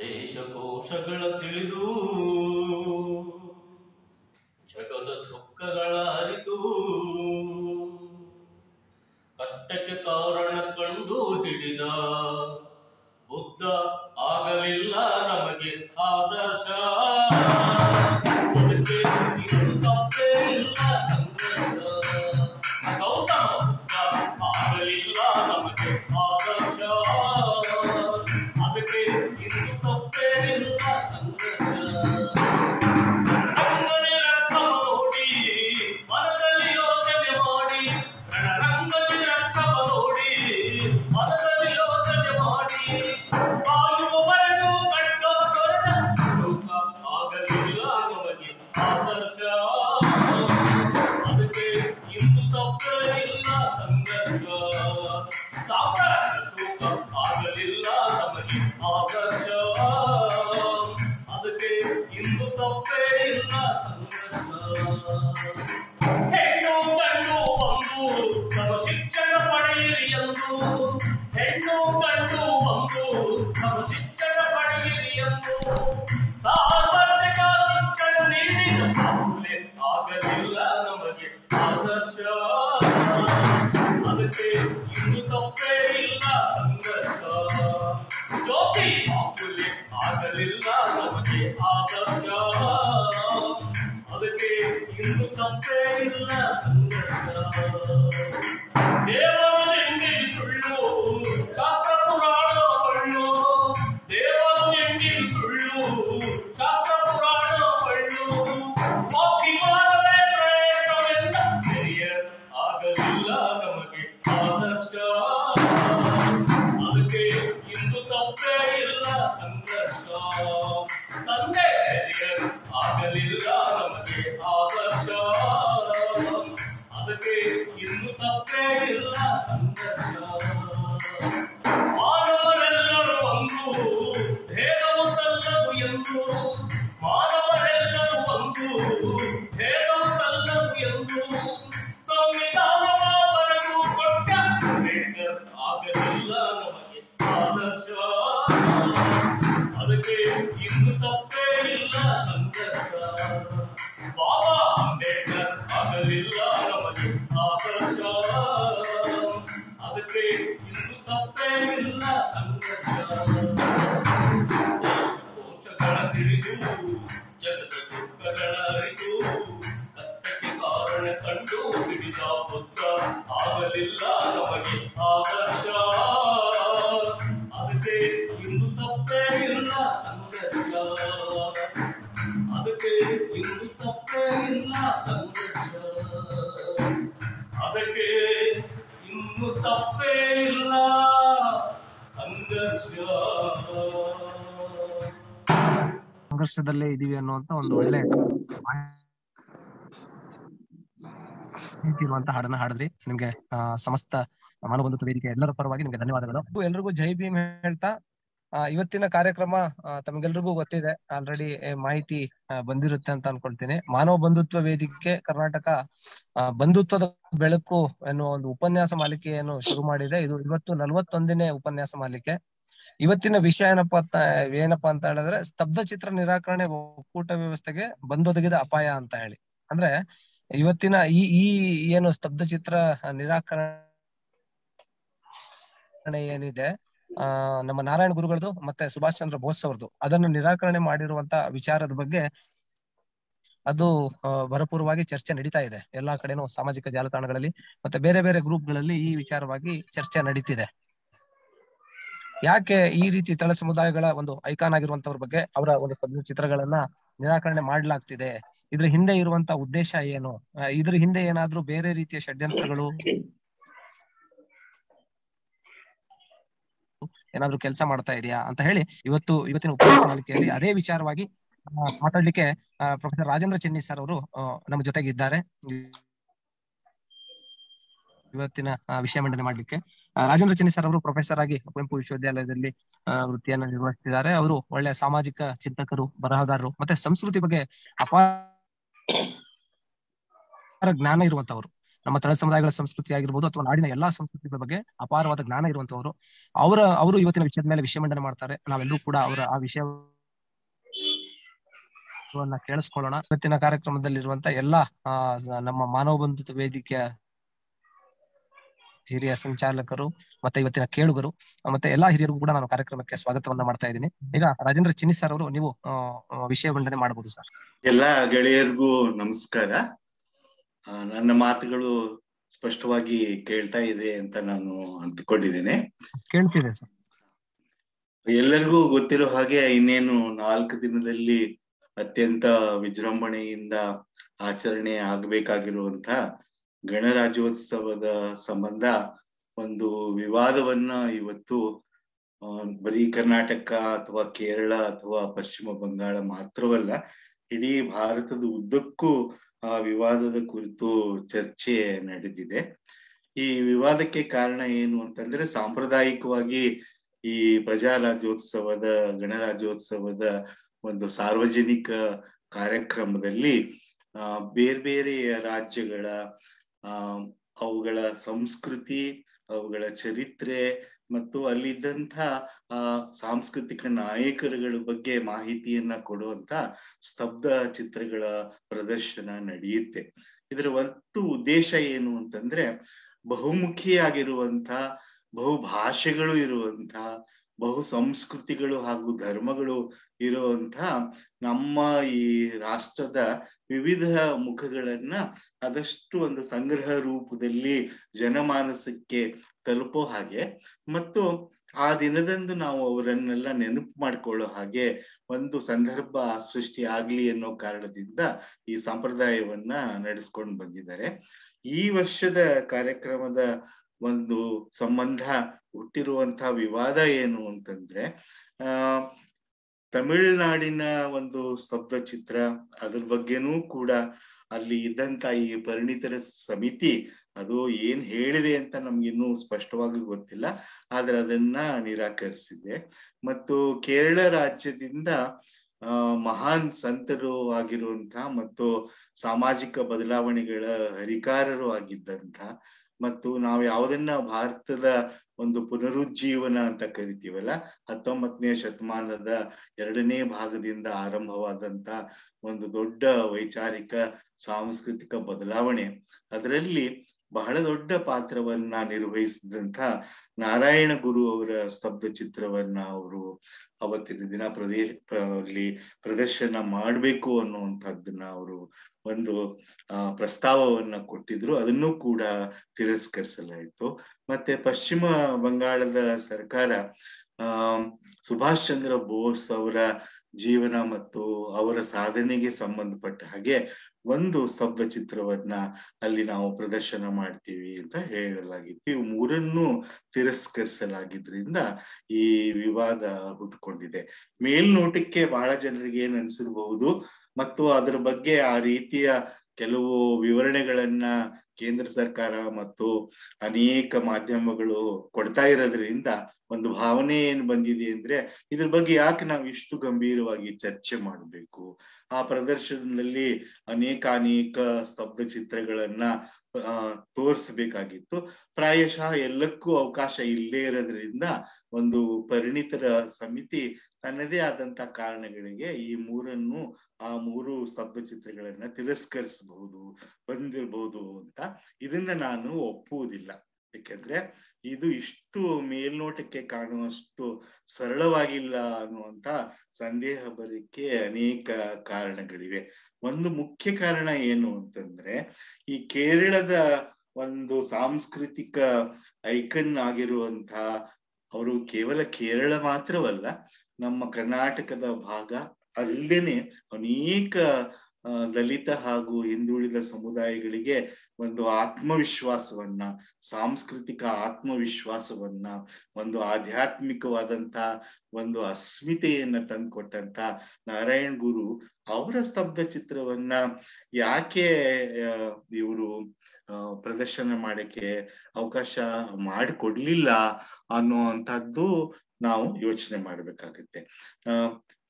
ದೇಶಕೋಶಗಳ ತಿಳಿದು ಜಗದ ದುಃಖಗಳ ಅರಿತು ಕಷ್ಟಕ್ಕೆ ಕಾರಣ ಕಂಡು ಹಿಡಿದ ಬುದ್ಧ ಆಗಲಿಲ್ಲ. ಆಗಲಿಲ್ಲ ನಮಗೆ ಆದರ್ಶ ಅದಕ್ಕೆ ಇನ್ನು ತಪ್ಪೇ ಇಲ್ಲ ಸಂಘರ್ಷ ಮಾನವರೆಲ್ಲರೂ ಒಂದು ಭೇದವು ಸಲ್ಲದು ಎಂದು ಮಾನವರೆಲ್ಲರೂ ಒಂದು ಸಂಘರ್ಷ ಬಾಬಾ ಅಂಬೇಡ್ಕರ್ ಆಗಲಿಲ್ಲ ನಮಗೆ ಆದರ್ಶ ಅದಕ್ಕೆ ಇನ್ನು ತಪ್ಪೇ ಇಲ್ಲ ಸಂಘರ್ಷ ಕೋಶಗಳ ತಿಳಿದು ಜಗದ ದುಃಖಗಳ ಅರಿತು ಕಷ್ಟಕ್ಕೆ ಕಾರಣ ಕಂಡು ಹಿಡಿದ ಬುದ್ಧ ಆಗಲಿಲ್ಲ ನಮಗೆ ಆದರ್ಶ ಅದಕ್ಕೆ ಇಂದು ತಪ್ಪೇ ಇಲ್ಲ ಸಂಘರ್ಷ ಅದಕ್ಕೆ ಇಂದು ತಪ್ಪೇ ಇಲ್ಲ ಸಂಘರ್ಷ ಅದಕ್ಕೆ ಇನ್ನು ತಪ್ಪೇ ಇಲ್ಲ. ಸಂಘರ್ಷ. ಸಂಘರ್ಷದಲ್ಲೇ ಇದೀವಿ ಅನ್ನುವಂತ ಒಂದು ಒಳ್ಳೆ ಇರುವಂತ ಹಾಡನ್ನ ಹಾಡಿದ್ರಿ. ನಿಮ್ಗೆ ಸಮಸ್ತ ಸಮಸ್ತ ಮಾನವಬಂಧುತ್ವ ವೇದಿಕೆ ಎಲ್ಲರ ಪರವಾಗಿ ನಿಮ್ಗೆ ಧನ್ಯವಾದಗಳು. ಎಲ್ಲರಿಗೂ ಜೈ ಭೀಮ್ ಹೇಳ್ತಾ ಇವತ್ತಿನ ಕಾರ್ಯಕ್ರಮ ತಮಗೆಲ್ರಿಗೂ ಗೊತ್ತಿದೆ. ಆಲ್ರೆಡಿ ಮಾಹಿತಿ ಬಂದಿರುತ್ತೆ ಅಂತ ಅನ್ಕೊಳ್ತೀನಿ. ಮಾನವ ಬಂಧುತ್ವ ವೇದಿಕೆ ಕರ್ನಾಟಕ ಬಂಧುತ್ವದ ಬೆಳಕು ಎನ್ನುವ ಒಂದು ಉಪನ್ಯಾಸ ಮಾಲಿಕೆಯನ್ನು ಶುರು ಮಾಡಿದೆ. ಇದು ಇವತ್ತು ನಲವತ್ತೊಂದನೇ ಉಪನ್ಯಾಸ ಮಾಲಿಕೆ. ಇವತ್ತಿನ ವಿಷಯ ಏನಪ್ಪಾ ಅಂತ ಏನಪ್ಪಾ ಅಂತ ಹೇಳಿದ್ರೆ, ಸ್ತಬ್ಧ ಚಿತ್ರ ನಿರಾಕರಣೆ ಒಕ್ಕೂಟ ವ್ಯವಸ್ಥೆಗೆ ಬಂದೊದಗಿದ ಅಪಾಯ ಅಂತ ಹೇಳಿ. ಅಂದ್ರೆ, ಇವತ್ತಿನ ಈ ಈ ಏನು ಸ್ತಬ್ಧ ಚಿತ್ರ ನಿರಾಕರಣೆ ಏನಿದೆ ನಮ್ಮ ನಾರಾಯಣ ಗುರುಗಳದು ಮತ್ತೆ ಸುಭಾಷ್ ಚಂದ್ರ ಬೋಸ್ ಅವ್ರದ್ದು ಅದನ್ನು ನಿರಾಕರಣೆ ಮಾಡಿರುವಂತ ವಿಚಾರದ ಬಗ್ಗೆ ಅದು ಭರಪೂರವಾಗಿ ಚರ್ಚೆ ನಡೀತಾ ಇದೆ. ಎಲ್ಲಾ ಕಡೆನೂ ಸಾಮಾಜಿಕ ಜಾಲತಾಣಗಳಲ್ಲಿ ಮತ್ತೆ ಬೇರೆ ಬೇರೆ ಗ್ರೂಪ್ಗಳಲ್ಲಿ ಈ ವಿಚಾರವಾಗಿ ಚರ್ಚೆ ನಡೀತಿದೆ. ಯಾಕೆ ಈ ರೀತಿ ತಳ ಸಮುದಾಯಗಳ ಒಂದು ಐಕಾನ್ ಆಗಿರುವಂತವ್ರ ಬಗ್ಗೆ ಅವರ ಒಂದು ಚಿತ್ರಗಳನ್ನ ನಿರಾಕರಣೆ ಮಾಡ್ಲಾಗ್ತಿದೆ? ಇದ್ರ ಹಿಂದೆ ಇರುವಂತ ಉದ್ದೇಶ ಏನು? ಇದ್ರ ಹಿಂದೆ ಏನಾದ್ರೂ ಬೇರೆ ರೀತಿಯ ಷಡ್ಯಂತ್ರಗಳು ಏನಾದ್ರೂ ಕೆಲಸ ಮಾಡ್ತಾ ಇದೆಯಾ ಅಂತ ಹೇಳಿ ಇವತ್ತು ಇವತ್ತಿನ ಉಪನ್ಯಾಸ ಮಾಲಿಕೆಯಲ್ಲಿ ಅದೇ ವಿಚಾರವಾಗಿ ಮಾತಾಡ್ಲಿಕ್ಕೆ ಪ್ರೊಫೆಸರ್ ರಾಜೇಂದ್ರ ಚೆನ್ನಿ ಸರ್ ಅವರು ನಮ್ಮ ಜೊತೆಗೆ ಇದ್ದಾರೆ ಇವತ್ತಿನ ವಿಷಯ ಮಂಡನೆ ಮಾಡ್ಲಿಕ್ಕೆ. ರಾಜೇಂದ್ರ ಚೆನ್ನಿ ಸರ್ ಅವರು ಪ್ರೊಫೆಸರ್ ಆಗಿ ಕುವೆಂಪು ವಿಶ್ವವಿದ್ಯಾಲಯದಲ್ಲಿ ವೃತ್ತಿಯನ್ನು ನಿರ್ವಹಿಸ್ತಿದ್ದಾರೆ. ಅವರು ಒಳ್ಳೆ ಸಾಮಾಜಿಕ ಚಿಂತಕರು, ಬರಹಗಾರರು, ಮತ್ತೆ ಸಂಸ್ಕೃತಿ ಬಗ್ಗೆ ಅಪಾರ ಜ್ಞಾನ ಇರುವಂತವರು. ನಮ್ಮ ತಳ ಸಮುದಾಯಗಳ ಸಂಸ್ಕೃತಿ ಆಗಿರ್ಬೋದು ಅಥವಾ ನಾಡಿನ ಎಲ್ಲಾ ಸಂಸ್ಕೃತಿಗಳ ಬಗ್ಗೆ ಅಪಾರವಾದ ಜ್ಞಾನ ಇರುವಂತವರು ಅವರ, ಅವರು ಇವತ್ತಿನ ವಿಷಯದ ಮೇಲೆ ವಿಷಯ ಮಂಡನೆ ಮಾಡ್ತಾರೆ. ನಾವೆಲ್ಲರೂ ಕೂಡ ಅವರ ಆ ವಿಷಯ ಕೇಳಿಸ್ಕೊಳ್ಳೋಣ. ಇವತ್ತಿನ ಕಾರ್ಯಕ್ರಮದಲ್ಲಿರುವಂತ ಎಲ್ಲಾ ನಮ್ಮ ಮಾನವ ಬಂಧುತ್ವ ವೇದಿಕೆಯ ಹಿರಿಯ ಸಂಚಾಲಕರು ಮತ್ತೆ ಇವತ್ತಿನ ಕೇಳುಗರು, ಮತ್ತೆ ಎಲ್ಲಾ ಹಿರಿಯರಿಗೂ ಕೂಡ ನಾನು ಕಾರ್ಯಕ್ರಮಕ್ಕೆ ಸ್ವಾಗತವನ್ನ ಮಾಡ್ತಾ ಇದ್ದೀನಿ. ಈಗ ರಾಜೇಂದ್ರ ಚಿನ್ನಿ ಸರ್ ಅವರು, ನೀವು ವಿಷಯ ಮಂಡನೆ ಮಾಡಬಹುದು ಸರ್. ಎಲ್ಲಾ ಗೆಳೆಯರಿಗೂ ನಮಸ್ಕಾರ. ನನ್ನ ಮಾತುಗಳು ಸ್ಪಷ್ಟವಾಗಿ ಕೇಳ್ತಾ ಇದೆ ಅಂತ ನಾನು ಅಂದ್ಕೊಂಡಿದ್ದೇನೆ. ಕೇಳ್ತಿದೆ ಸರ್. ಎಲ್ಲರಿಗೂ ಗೊತ್ತಿರೋ ಹಾಗೆ ಇನ್ನೇನು ನಾಲ್ಕು ದಿನದಲ್ಲಿ ಅತ್ಯಂತ ವಿಜೃಂಭಣೆಯಿಂದ ಆಚರಣೆ ಆಗಬೇಕಾಗಿರುವಂತ ಗಣರಾಜ್ಯೋತ್ಸವದ ಸಂಬಂಧ ಒಂದು ವಿವಾದವನ್ನ ಇವತ್ತು ಬರೀ ಕರ್ನಾಟಕ ಅಥವಾ ಕೇರಳ ಅಥವಾ ಪಶ್ಚಿಮ ಬಂಗಾಳ ಮಾತ್ರವಲ್ಲ ಇಡೀ ಭಾರತದ ಉದ್ದಕ್ಕೂ ಆ ವಿವಾದದ ಕುರಿತು ಚರ್ಚೆ ನಡೆದಿದೆ. ಈ ವಿವಾದಕ್ಕೆ ಕಾರಣ ಏನು ಅಂತಂದ್ರೆ ಸಾಂಪ್ರದಾಯಿಕವಾಗಿ ಈ ಪ್ರಜಾರಾಜ್ಯೋತ್ಸವದ, ಗಣರಾಜ್ಯೋತ್ಸವದ ಒಂದು ಸಾರ್ವಜನಿಕ ಕಾರ್ಯಕ್ರಮದಲ್ಲಿ, ಆ, ಬೇರೆ ಬೇರೆ ರಾಜ್ಯಗಳ ಅವುಗಳ ಸಂಸ್ಕೃತಿ, ಅವುಗಳ ಚರಿತ್ರೆ ಮತ್ತು ಅಲ್ಲಿದ್ದಂಥ, ಆ, ಸಾಂಸ್ಕೃತಿಕ ನಾಯಕರುಗಳ ಬಗ್ಗೆ ಮಾಹಿತಿಯನ್ನ ಕೊಡುವಂತ ಸ್ತಬ್ಧ ಚಿತ್ರಗಳ ಪ್ರದರ್ಶನ ನಡೆಯುತ್ತೆ. ಇದರ ಒಟ್ಟು ಉದ್ದೇಶ ಏನು ಅಂತಂದ್ರೆ ಬಹುಮುಖಿಯಾಗಿರುವಂತ ಬಹುಭಾಷೆಗಳು ಇರುವಂತ ಬಹು ಸಂಸ್ಕೃತಿಗಳು ಹಾಗೂ ಧರ್ಮಗಳು ಇರುವಂತ ನಮ್ಮ ಈ ರಾಷ್ಟ್ರದ ವಿವಿಧ ಮುಖಗಳನ್ನ ಆದಷ್ಟು ಒಂದು ಸಂಗ್ರಹ ರೂಪದಲ್ಲಿ ಜನಮಾನಸಕ್ಕೆ ತಲುಪೋ ಹಾಗೆ. ಮತ್ತು ಆ ದಿನದಂದು ನಾವು ಅವರನ್ನೆಲ್ಲ ನೆನಪು ಮಾಡ್ಕೊಳ್ಳೋ ಹಾಗೆ ಒಂದು ಸಂದರ್ಭ ಸೃಷ್ಟಿ ಆಗ್ಲಿ ಅನ್ನೋ ಕಾರಣದಿಂದ ಈ ಸಂಪ್ರದಾಯವನ್ನ ನಡೆಸ್ಕೊಂಡು ಬಂದಿದ್ದಾರೆ. ಈ ವರ್ಷದ ಕಾರ್ಯಕ್ರಮದ ಒಂದು ಸಂಬಂಧ ಹುಟ್ಟಿರುವಂತಹ ವಿವಾದ ಏನು ಅಂತಂದ್ರೆ, ಆ, ತಮಿಳುನಾಡಿನ ಒಂದು ಸ್ತಬ್ಧ ಚಿತ್ರ ಅದ್ರ ಬಗ್ಗೆನೂ ಕೂಡ ಅಲ್ಲಿ ಇದ್ದಂತ ಈ ಪರಿಣಿತರ ಸಮಿತಿ ಅದು ಏನ್ ಹೇಳಿದೆ ಅಂತ ನಮ್ಗಿನ್ನೂ ಸ್ಪಷ್ಟವಾಗಿ ಗೊತ್ತಿಲ್ಲ, ಆದ್ರೆ ಅದನ್ನ ನಿರಾಕರಿಸಿದೆ ಮತ್ತು ಕೇರಳ ರಾಜ್ಯದಿಂದ ಮಹಾನ್ ಸಂತರು ಆಗಿರುವಂತ ಮತ್ತು ಸಾಮಾಜಿಕ ಬದಲಾವಣೆಗಳ ಹರಿಕಾರರು ಆಗಿದ್ದಂತ ಮತ್ತು ನಾವು ಯಾವುದನ್ನ ಭಾರತದ ಒಂದು ಪುನರುಜ್ಜೀವನ ಅಂತ ಕರಿತೀವಲ್ಲ, ಹತ್ತೊಂಬತ್ತನೇ ಶತಮಾನದ ಎರಡನೇ ಭಾಗದಿಂದ ಆರಂಭವಾದಂತ ಒಂದು ದೊಡ್ಡ ವೈಚಾರಿಕ ಸಾಂಸ್ಕೃತಿಕ ಬದಲಾವಣೆ. ಅದರಲ್ಲಿ ಬಹಳ ದೊಡ್ಡ ಪಾತ್ರವನ್ನ ನಿರ್ವಹಿಸಿದಂತ ನಾರಾಯಣ ಗುರು ಅವರ ಸ್ತಬ್ಧ ಚಿತ್ರವನ್ನ ಅವರು ಅವತ್ತಿನ ದಿನ ಅಲ್ಲಿ ಪ್ರದರ್ಶನ ಮಾಡ್ಬೇಕು ಅನ್ನುವಂಥದ್ದನ್ನ ಅವರು ಒಂದು ಪ್ರಸ್ತಾವವನ್ನ ಕೊಟ್ಟಿದ್ರು. ಅದನ್ನು ಕೂಡ ತಿರಸ್ಕರಿಸಲಾಯಿತು. ಮತ್ತೆ ಪಶ್ಚಿಮ ಬಂಗಾಳದ ಸರ್ಕಾರ, ಆ, ಸುಭಾಷ್ ಚಂದ್ರ ಬೋಸ್ ಅವರ ಜೀವನ ಮತ್ತು ಅವರ ಸಾಧನೆಗೆ ಸಂಬಂಧಪಟ್ಟ ಹಾಗೆ ಒಂದು ಸ್ತಬ್ಧ ಚಿತ್ರವನ್ನ ಅಲ್ಲಿ ನಾವು ಪ್ರದರ್ಶನ ಮಾಡ್ತೀವಿ ಅಂತ ಹೇಳಲಾಗಿತ್ತು. ಇವು ಮೂರನ್ನು ತಿರಸ್ಕರಿಸಲಾಗಿದ್ರಿಂದ ಈ ವಿವಾದ ಹುಟ್ಕೊಂಡಿದೆ ಮೇಲ್ನೋಟಕ್ಕೆ ಬಹಳ ಜನರಿಗೆ ಏನ್ ಅನ್ಸಿರ್ಬಹುದು, ಮತ್ತು ಅದರ ಬಗ್ಗೆ ಆ ರೀತಿಯ ಕೆಲವು ವಿವರಣೆಗಳನ್ನ ಕೇಂದ್ರ ಸರ್ಕಾರ ಮತ್ತು ಅನೇಕ ಮಾಧ್ಯಮಗಳು ಕೊಡ್ತಾ ಇರೋದ್ರಿಂದ ಒಂದು ಭಾವನೆ ಏನ್ ಬಂದಿದೆ ಅಂದ್ರೆ ಇದ್ರ ಬಗ್ಗೆ ಯಾಕೆ ನಾವು ಇಷ್ಟು ಗಂಭೀರವಾಗಿ ಚರ್ಚೆ ಮಾಡಬೇಕು? ಆ ಪ್ರದರ್ಶನದಲ್ಲಿ ಅನೇಕ ಅನೇಕ ಸ್ತಬ್ಧ ಚಿತ್ರಗಳನ್ನ ತೋರಿಸಬೇಕಾಗಿತ್ತು. ಪ್ರಾಯಶಃ ಎಲ್ಲಕ್ಕೂ ಅವಕಾಶ ಇಲ್ಲೇ ಇರೋದ್ರಿಂದ ಒಂದು ಪರಿಣಿತರ ಸಮಿತಿ ತನ್ನದೇ ಆದಂತ ಕಾರಣಗಳಿಗೆ ಈ ಮೂರನ್ನು, ಆ ಮೂರು ಸ್ತಬ್ಧ ಚಿತ್ರಗಳನ್ನ ತಿರಸ್ಕರಿಸಬಹುದು, ಬಂದಿರಬಹುದು ಅಂತ ಇದನ್ನ ನಾನು ಒಪ್ಪುವುದಿಲ್ಲ. ಯಾಕೆಂದ್ರೆ ಇದು ಇಷ್ಟು ಮೇಲ್ನೋಟಕ್ಕೆ ಕಾಣುವಷ್ಟು ಸರಳವಾಗಿಲ್ಲ ಅನ್ನುವಂತ ಸಂದೇಹ ಬರಕ್ಕೆ ಅನೇಕ ಕಾರಣಗಳಿವೆ. ಒಂದು ಮುಖ್ಯ ಕಾರಣ ಏನು ಅಂತಂದ್ರೆ, ಈ ಕೇರಳದ ಒಂದು ಸಾಂಸ್ಕೃತಿಕ ಐಕನ್ ಆಗಿರುವಂತ ಅವರು ಕೇವಲ ಕೇರಳ ಮಾತ್ರವಲ್ಲ, ನಮ್ಮ ಕರ್ನಾಟಕದ ಭಾಗ ಅಲ್ಲೇನೆ ಅನೇಕ ದಲಿತ ಹಾಗೂ ಹಿಂದುಳಿದ ಸಮುದಾಯಗಳಿಗೆ ಒಂದು ಆತ್ಮವಿಶ್ವಾಸವನ್ನ, ಸಾಂಸ್ಕೃತಿಕ ಆತ್ಮವಿಶ್ವಾಸವನ್ನ, ಒಂದು ಆಧ್ಯಾತ್ಮಿಕವಾದಂತ ಒಂದು ಅಸ್ಮಿತೆಯನ್ನ ತಂದ್ಕೊಟ್ಟಂತ ನಾರಾಯಣ್ ಗುರು ಅವರ ಸ್ತಬ್ಧ ಚಿತ್ರವನ್ನ ಯಾಕೆ ಇವರು ಪ್ರದರ್ಶನ ಮಾಡಕ್ಕೆ ಅವಕಾಶ ಮಾಡಿಕೊಡ್ಲಿಲ್ಲ ಅನ್ನುವಂಥದ್ದು ನಾವು ಯೋಚನೆ ಮಾಡ್ಬೇಕಾಗತ್ತೆ. ಆ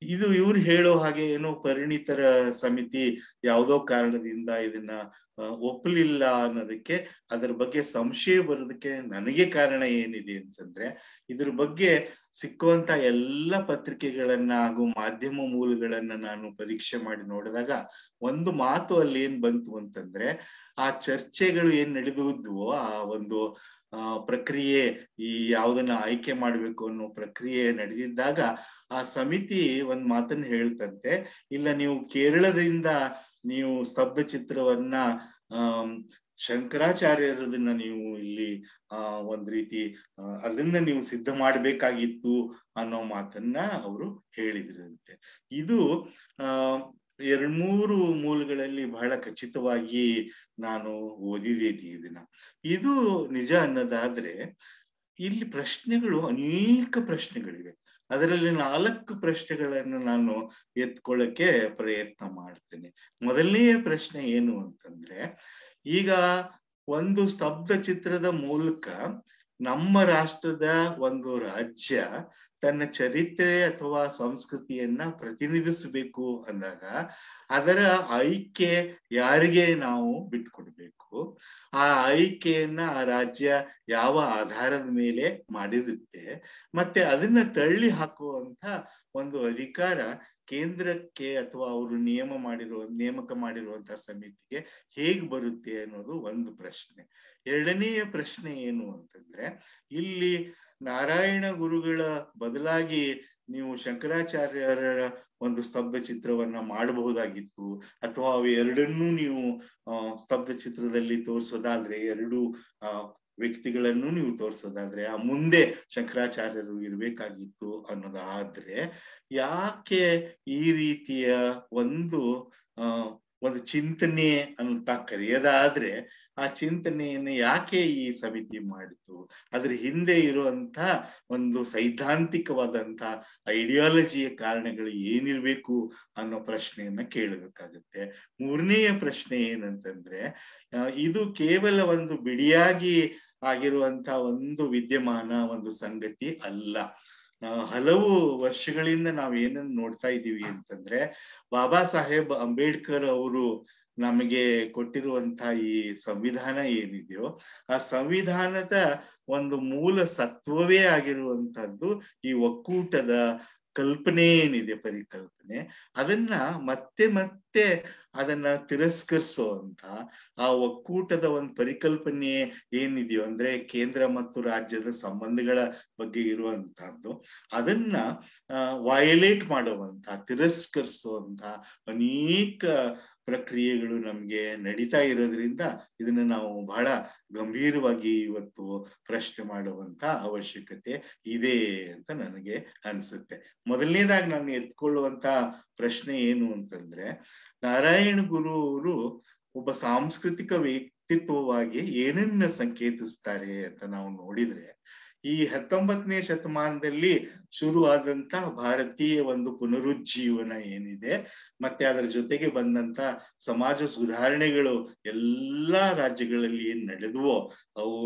ಇದು ಇವ್ರು ಹೇಳೋ ಹಾಗೆ ಏನೋ ಪರಿಣಿತರ ಸಮಿತಿ ಯಾವುದೋ ಕಾರಣದಿಂದ ಇದನ್ನ ಒಪ್ಪಲಿಲ್ಲ ಅನ್ನೋದಕ್ಕೆ ಅದರ ಬಗ್ಗೆ ಸಂಶಯ ಬರೋದಕ್ಕೆ ನನಗೆ ಕಾರಣ ಏನಿದೆ ಅಂತಂದ್ರೆ, ಇದ್ರ ಬಗ್ಗೆ ಸಿಕ್ಕುವಂತ ಎಲ್ಲ ಪತ್ರಿಕೆಗಳನ್ನ ಹಾಗೂ ಮಾಧ್ಯಮ ಮೂಲಗಳನ್ನ ನಾನು ಪರೀಕ್ಷೆ ಮಾಡಿ ನೋಡಿದಾಗ ಒಂದು ಮಾತು ಅಲ್ಲಿ ಏನ್ ಬಂತು ಅಂತಂದ್ರೆ, ಆ ಚರ್ಚೆಗಳು ಏನ್ ನಡೆದುದ್ವೋ ಆ ಒಂದು, ಆ, ಪ್ರಕ್ರಿಯೆ, ಈ ಯಾವ್ದನ್ನ ಆಯ್ಕೆ ಮಾಡ್ಬೇಕು ಅನ್ನೋ ಪ್ರಕ್ರಿಯೆ ನಡೆದಿದ್ದಾಗ ಆ ಸಮಿತಿ ಒಂದ್ ಮಾತನ್ನ ಹೇಳ್ತಂತೆ, ಇಲ್ಲ, ನೀವು ಕೇರಳದಿಂದ ನೀವು ಸ್ತಬ್ಧ ಚಿತ್ರವನ್ನ, ಆಮ್ ಶಂಕರಾಚಾರ್ಯರದನ್ನ ನೀವು ಇಲ್ಲಿ, ಆ, ಒಂದ್ ರೀತಿ ಅದನ್ನ ನೀವು ಸಿದ್ಧ ಮಾಡ್ಬೇಕಾಗಿತ್ತು ಅನ್ನೋ ಮಾತನ್ನ ಅವರು ಹೇಳಿದ್ರಂತೆ. ಇದು, ಆ, ಎರಡ್ ಮೂರು ಮೂಲಗಳಲ್ಲಿ ಬಹಳ ಖಚಿತವಾಗಿ ನಾನು ಓದಿದ್ದೀನಿ ಇದನ್ನ ಇದು ನಿಜ ಅನ್ನೋದಾದ್ರೆ, ಇಲ್ಲಿ ಪ್ರಶ್ನೆಗಳು ಅನೇಕ ಪ್ರಶ್ನೆಗಳಿವೆ. ಅದರಲ್ಲಿ ನಾಲ್ಕು ಪ್ರಶ್ನೆಗಳನ್ನು ನಾನು ಎತ್ಕೊಳ್ಳಕ್ಕೆ ಪ್ರಯತ್ನ ಮಾಡ್ತೇನೆ. ಮೊದಲನೆಯ ಪ್ರಶ್ನೆ ಏನು ಅಂತಂದ್ರೆ ಈಗ ಒಂದು ಸ್ತಬ್ಧ ಚಿತ್ರದ ಮೂಲಕ ನಮ್ಮ ರಾಷ್ಟ್ರದ ಒಂದು ರಾಜ್ಯ ತನ್ನ ಚರಿತ್ರೆ ಅಥವಾ ಸಂಸ್ಕೃತಿಯನ್ನ ಪ್ರತಿನಿಧಿಸಬೇಕು ಅಂದಾಗ ಅದರ ಆಯ್ಕೆ ಯಾರಿಗೆ ನಾವು ಬಿಟ್ಕೊಡ್ಬೇಕು? ಆ ಆಯ್ಕೆಯನ್ನ ಆ ರಾಜ್ಯ ಯಾವ ಆಧಾರದ ಮೇಲೆ ಮಾಡಿರುತ್ತೆ? ಮತ್ತೆ ಅದನ್ನ ತಳ್ಳಿ ಹಾಕುವಂತ ಒಂದು ಅಧಿಕಾರ ಕೇಂದ್ರಕ್ಕೆ ಅಥವಾ ಅವರು ನಿಯಮ ಮಾಡಿರುವ ನೇಮಕ ಮಾಡಿರುವಂತಹ ಸಮಿತಿಗೆ ಹೇಗ್ ಬರುತ್ತೆ ಅನ್ನೋದು ಒಂದು ಪ್ರಶ್ನೆ. ಎರಡನೆಯ ಪ್ರಶ್ನೆ ಏನು ಅಂತಂದ್ರೆ, ಇಲ್ಲಿ ನಾರಾಯಣ ಗುರುಗಳ ಬದಲಾಗಿ ನೀವು ಶಂಕರಾಚಾರ್ಯರ ಒಂದು ಸ್ತಬ್ಧ ಚಿತ್ರವನ್ನ ಮಾಡಬಹುದಾಗಿತ್ತು, ಅಥವಾ ಅವು ಎರಡನ್ನೂ ನೀವು ಸ್ತಬ್ಧ ಚಿತ್ರದಲ್ಲಿ ತೋರಿಸೋದಾದ್ರೆ ಎರಡು ವ್ಯಕ್ತಿಗಳನ್ನು ನೀವು ತೋರಿಸೋದಾದ್ರೆ ಆ ಮುಂದೆ ಶಂಕರಾಚಾರ್ಯರು ಇರ್ಬೇಕಾಗಿತ್ತು ಅನ್ನೋದಾದ್ರೆ ಯಾಕೆ ಈ ರೀತಿಯ ಒಂದು ಒಂದು ಚಿಂತನೆ ಅಂತ ಕರೆಯೋದಾದ್ರೆ ಆ ಚಿಂತನೆಯನ್ನು ಯಾಕೆ ಈ ಸಮಿತಿ ಮಾಡಿತು? ಅದ್ರ ಹಿಂದೆ ಇರುವಂತ ಒಂದು ಸೈದ್ಧಾಂತಿಕವಾದಂತ ಐಡಿಯಾಲಜಿಯ ಕಾರಣಗಳು ಏನಿರ್ಬೇಕು ಅನ್ನೋ ಪ್ರಶ್ನೆಯನ್ನ ಕೇಳಬೇಕಾಗುತ್ತೆ. ಮೂರನೆಯ ಪ್ರಶ್ನೆ ಏನಂತಂದ್ರೆ ಇದು ಕೇವಲ ಒಂದು ಬಿಡಿಯಾಗಿ ಆಗಿರುವಂತ ಒಂದು ವಿದ್ಯಮಾನ, ಒಂದು ಸಂಗತಿ ಅಲ್ಲ. ಹಲವು ವರ್ಷಗಳಿಂದ ನಾವು ಏನನ್ನ ನೋಡ್ತಾ ಇದ್ದೀವಿ ಅಂತಂದ್ರೆ, ಬಾಬಾ ಸಾಹೇಬ್ ಅಂಬೇಡ್ಕರ್ ಅವರು ನಮಗೆ ಕೊಟ್ಟಿರುವಂತ ಈ ಸಂವಿಧಾನ ಏನಿದೆಯೋ, ಆ ಸಂವಿಧಾನದ ಒಂದು ಮೂಲ ಸತ್ವವೇ ಆಗಿರುವಂತದ್ದು ಈ ಒಕ್ಕೂಟದ ಕಲ್ಪನೆ ಏನಿದೆ ಪರಿಕಲ್ಪನೆ, ಅದನ್ನ ಮತ್ತೆ ಮತ್ತೆ ಅದನ್ನ ತಿರಸ್ಕರಿಸುವಂತ ಆ ಒಕ್ಕೂಟದ ಒಂದು ಪರಿಕಲ್ಪನೆ ಏನಿದೆಯೋ ಅಂದ್ರೆ ಕೇಂದ್ರ ಮತ್ತು ರಾಜ್ಯದ ಸಂಬಂಧಗಳ ಬಗ್ಗೆ ಇರುವಂತಹದ್ದು, ಅದನ್ನ ವಯಲೇಟ್ ಮಾಡುವಂತ, ತಿರಸ್ಕರಿಸುವಂತ ಅನೇಕ ಪ್ರಕ್ರಿಯೆಗಳು ನಮ್ಗೆ ನಡೀತಾ ಇರೋದ್ರಿಂದ ಇದನ್ನ ನಾವು ಬಹಳ ಗಂಭೀರವಾಗಿ ಇವತ್ತು ಪ್ರಶ್ನೆ ಮಾಡುವಂತ ಅವಶ್ಯಕತೆ ಇದೆ ಅಂತ ನನಗೆ ಅನ್ಸುತ್ತೆ. ಮೊದಲನೇದಾಗಿ ನಾನು ಎತ್ಕೊಳ್ಳುವಂತ ಪ್ರಶ್ನೆ ಏನು ಅಂತಂದ್ರೆ, ನಾರಾಯಣ ಗುರು ಅವರು ಒಬ್ಬ ಸಾಂಸ್ಕೃತಿಕ ವ್ಯಕ್ತಿತ್ವವಾಗಿ ಏನನ್ನ ಸಂಕೇತಿಸ್ತಾರೆ ಅಂತ ನಾವು ನೋಡಿದ್ರೆ, ಈ ಹತ್ತೊಂಬತ್ತನೇ ಶತಮಾನದಲ್ಲಿ ಶುರುವಾದಂತ ಭಾರತೀಯ ಒಂದು ಪುನರುಜ್ಜೀವನ ಏನಿದೆ, ಮತ್ತೆ ಅದರ ಜೊತೆಗೆ ಬಂದಂತ ಸಮಾಜ ಸುಧಾರಣೆಗಳು ಎಲ್ಲಾ ರಾಜ್ಯಗಳಲ್ಲಿ ಏನ್ ನಡೆದುವೋ, ಅವು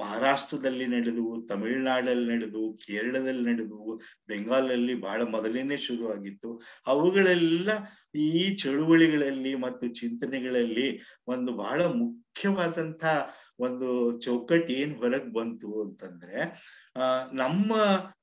ಮಹಾರಾಷ್ಟ್ರದಲ್ಲಿ ನಡೆದವು, ತಮಿಳುನಾಡಲ್ಲಿ ನಡೆದವು, ಕೇರಳದಲ್ಲಿ ನಡೆದವು, ಬೆಂಗಾಲಲ್ಲಿ ಬಹಳ ಮೊದಲೇನೆ ಶುರು ಆಗಿತ್ತು ಅವುಗಳೆಲ್ಲ ಈ ಚಳುವಳಿಗಳಲ್ಲಿ ಮತ್ತು ಚಿಂತನೆಗಳಲ್ಲಿ ಒಂದು ಬಹಳ ಮುಖ್ಯವಾದಂತ ಒಂದು ಚೌಕಟ್ ಏನ್ ಹೊರಗ್ ಬಂತು ಅಂತಂದ್ರೆ, ಆ, ನಮ್ಮ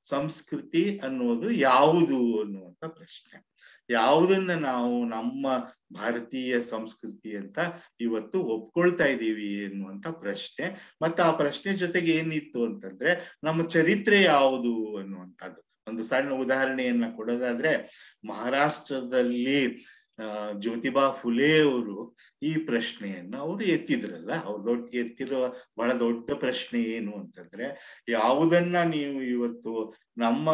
ಸಂಸ್ಕೃತಿ ಅನ್ನೋದು ಯಾವುದು ಅನ್ನುವಂತ ಪ್ರಶ್ನೆ. ಯಾವುದನ್ನ ನಾವು ನಮ್ಮ ಭಾರತೀಯ ಸಂಸ್ಕೃತಿ ಅಂತ ಇವತ್ತು ಒಪ್ಕೊಳ್ತಾ ಇದ್ದೀವಿ ಎನ್ನುವಂತ ಪ್ರಶ್ನೆ. ಮತ್ತೆ ಆ ಪ್ರಶ್ನೆ ಜೊತೆಗೆ ಏನಿತ್ತು ಅಂತಂದ್ರೆ, ನಮ್ಮ ಚರಿತ್ರೆ ಯಾವುದು ಅನ್ನುವಂಥದ್ದು. ಒಂದು ಸಣ್ಣ ಉದಾಹರಣೆಯನ್ನ ಕೊಡೋದಾದ್ರೆ, ಮಹಾರಾಷ್ಟ್ರದಲ್ಲಿ ಜ್ಯೋತಿಬಾ ಫುಲೆ ಅವರು ಈ ಪ್ರಶ್ನೆಯನ್ನ ಅವರು ಎತ್ತಿದ್ರಲ್ಲ, ಅವ್ರು ದೊಡ್ಡ ಎತ್ತಿರೋ ಬಹಳ ದೊಡ್ಡ ಪ್ರಶ್ನೆ ಏನು ಅಂತಂದ್ರೆ, ಯಾವುದನ್ನ ನೀವು ಇವತ್ತು ನಮ್ಮ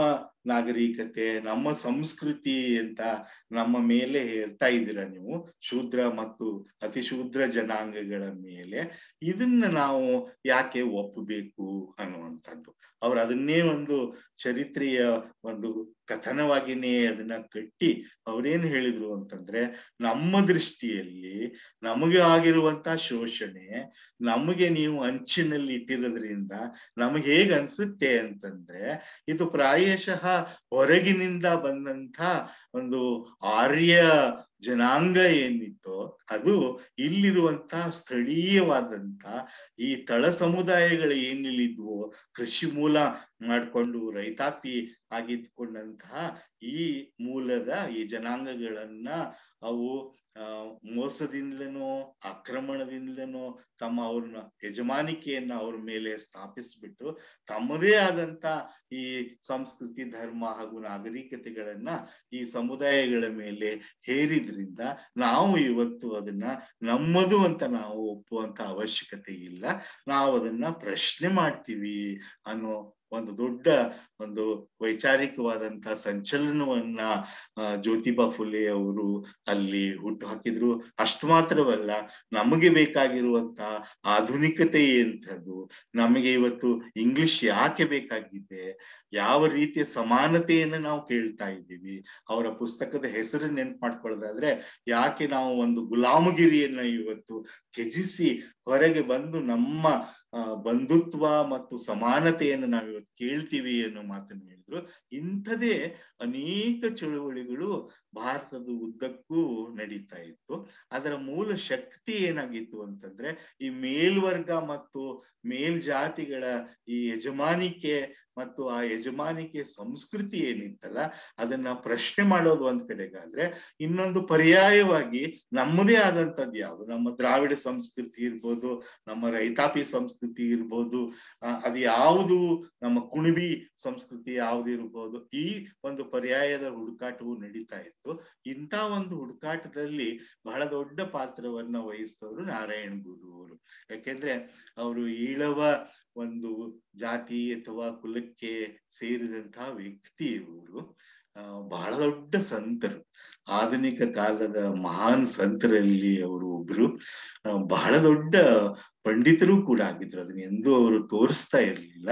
ನಾಗರಿಕತೆ, ನಮ್ಮ ಸಂಸ್ಕೃತಿ ಅಂತ ನಮ್ಮ ಮೇಲೆ ಹೇರ್ತಾ ಇದ್ದೀರಾ ನೀವು? ಶೂದ್ರ ಮತ್ತು ಅತಿ ಶೂದ್ರ ಜನಾಂಗಗಳ ಮೇಲೆ. ಇದನ್ನ ನಾವು ಯಾಕೆ ಒಪ್ಪಬೇಕು ಅನ್ನುವಂಥದ್ದು. ಅವ್ರು ಅದನ್ನೇ ಒಂದು ಚರಿತ್ರೆಯ ಒಂದು ಕಥನವಾಗಿನೇ ಅದನ್ನ ಕಟ್ಟಿ ಅವ್ರೇನ್ ಹೇಳಿದ್ರು ಅಂತಂದ್ರೆ, ನಮ್ಮ ದೃಷ್ಟಿಯಲ್ಲಿ ನಮಗೆ ಆಗಿರುವಂತ ಶೋಷಣೆ, ನಮಗೆ ನೀವು ಅಂಚಿನಲ್ಲಿ ಇಟ್ಟಿರೋದ್ರಿಂದ ನಮಗೆ ಹೇಗ್ ಅನ್ಸುತ್ತೆ ಅಂತಂದ್ರೆ, ಇದು ಪ್ರಾಯಶಃ ಹೊರಗಿನಿಂದ ಬಂದಂತ ಒಂದು ಆರ್ಯ ಜನಾಂಗ ಏನಿತ್ತೋ ಅದು ಇಲ್ಲಿರುವಂತ ಸ್ಥಳೀಯವಾದಂತ ಈ ತಳ ಸಮುದಾಯಗಳು ಏನಿಲ್ಲಿದ್ವೋ ಕೃಷಿ ಮೂಲ ಮಾಡ್ಕೊಂಡು ರೈತಾಪಿ ಆಗಿದ್ಕೊಂಡಂತಹ ಈ ಮೂಲದ ಈ ಜನಾಂಗಗಳನ್ನ ಅವು ಮೋಸದಿಂದಲನೋ, ಆಕ್ರಮಣದಿಂದಲೇನೋ ತಮ್ಮ ಅವ್ರನ್ನ ಯಜಮಾನಿಕೆಯನ್ನ ಅವ್ರ ಮೇಲೆ ಸ್ಥಾಪಿಸ್ಬಿಟ್ಟು ತಮ್ಮದೇ ಆದಂತ ಈ ಸಂಸ್ಕೃತಿ, ಧರ್ಮ ಹಾಗೂ ನಾಗರಿಕತೆಗಳನ್ನ ಈ ಸಮುದಾಯಗಳ ಮೇಲೆ ಹೇರಿದ್ರಿಂದ ನಾವು ಇವತ್ತು ಅದನ್ನ ನಮ್ಮದು ಅಂತ ನಾವು ಒಪ್ಪುವಂತ ಅವಶ್ಯಕತೆ ಇಲ್ಲ. ನಾವು ಅದನ್ನ ಪ್ರಶ್ನೆ ಮಾಡ್ತೀವಿ ಅನ್ನೋ ಒಂದು ದೊಡ್ಡ ಒಂದು ವೈಚಾರಿಕವಾದಂತಹ ಸಂಚಲನವನ್ನ ಜ್ಯೋತಿಬಾ ಫುಲೆ ಅವರು ಅಲ್ಲಿ ಹುಟ್ಟು ಹಾಕಿದ್ರು. ಅಷ್ಟು ಮಾತ್ರವಲ್ಲ, ನಮಗೆ ಬೇಕಾಗಿರುವಂತ ಆಧುನಿಕತೆ ಎಂಥದ್ದು, ನಮಗೆ ಇವತ್ತು ಇಂಗ್ಲಿಷ್ ಯಾಕೆ ಬೇಕಾಗಿದೆ, ಯಾವ ರೀತಿಯ ಸಮಾನತೆಯನ್ನು ನಾವು ಕೇಳ್ತಾ ಇದ್ದೀವಿ, ಅವರ ಪುಸ್ತಕದ ಹೆಸರು ನೆನ್ಪು ಮಾಡ್ಕೊಳ್ಳೋದಾದ್ರೆ ಯಾಕೆ ನಾವು ಒಂದು ಗುಲಾಮಗಿರಿಯನ್ನ ಇವತ್ತು ತ್ಯಜಿಸಿ ಹೊರಗೆ ಬಂದು ನಮ್ಮ ಬಂಧುತ್ವ ಮತ್ತು ಸಮಾನತೆಯನ್ನು ನಾವು ಇವತ್ತು ಕೇಳ್ತೀವಿ ಅನ್ನೋ ಮಾತನ್ನು ಹೇಳಿದ್ರು. ಇಂಥದೇ ಅನೇಕ ಚಳುವಳಿಗಳು ಭಾರತದ ಉದ್ದಕ್ಕೂ ನಡೀತಾ ಇತ್ತು. ಅದರ ಮೂಲ ಶಕ್ತಿ ಏನಾಗಿತ್ತು ಅಂತಂದ್ರೆ ಈ ಮೇಲ್ವರ್ಗ ಮತ್ತು ಮೇಲ್ಜಾತಿಗಳ ಈ ಯಜಮಾನಿಕೆ ಮತ್ತು ಆ ಯಜಮಾನಿಕೆ ಸಂಸ್ಕೃತಿ ಏನಿತ್ತಲ್ಲ, ಅದನ್ನ ಪ್ರಶ್ನೆ ಮಾಡೋದು ಒಂದ್ ಕಡೆಗಾದ್ರೆ, ಇನ್ನೊಂದು ಪರ್ಯಾಯವಾಗಿ ನಮ್ಮದೇ ಆದಂತದ್ದು ಯಾವುದು? ನಮ್ಮ ದ್ರಾವಿಡ ಸಂಸ್ಕೃತಿ ಇರ್ಬೋದು, ನಮ್ಮ ರೈತಾಪಿ ಸಂಸ್ಕೃತಿ ಇರ್ಬೋದು ಅದು ಯಾವುದು? ನಮ್ಮ ಕುಣಿಬಿ ಸಂಸ್ಕೃತಿ ಯಾವ್ದು ಇರ್ಬೋದು? ಈ ಒಂದು ಪರ್ಯಾಯದ ಹುಡುಕಾಟವು ನಡೀತಾ ಇತ್ತು. ಇಂಥ ಒಂದು ಹುಡುಕಾಟದಲ್ಲಿ ಬಹಳ ದೊಡ್ಡ ಪಾತ್ರವನ್ನ ವಹಿಸಿದವರು ನಾರಾಯಣ ಗುರು ಅವರು ಯಾಕೆಂದ್ರೆ, ಅವರು ಈಳವ ಒಂದು ಜಾತಿ ಅಥವಾ ಕುಲಕ್ಕೆ ಸೇರಿದಂತಹ ವ್ಯಕ್ತಿ ಇವರು ಬಹಳ ದೊಡ್ಡ ಸಂತರು. ಆಧುನಿಕ ಕಾಲದ ಮಹಾನ್ ಸಂತರಲ್ಲಿ ಅವರು ಒಬ್ರು. ಬಹಳ ದೊಡ್ಡ ಪಂಡಿತರು ಕೂಡ ಆಗಿದ್ರು. ಅದನ್ನ ಎಂದೂ ಅವರು ತೋರಿಸ್ತಾ ಇರಲಿಲ್ಲ.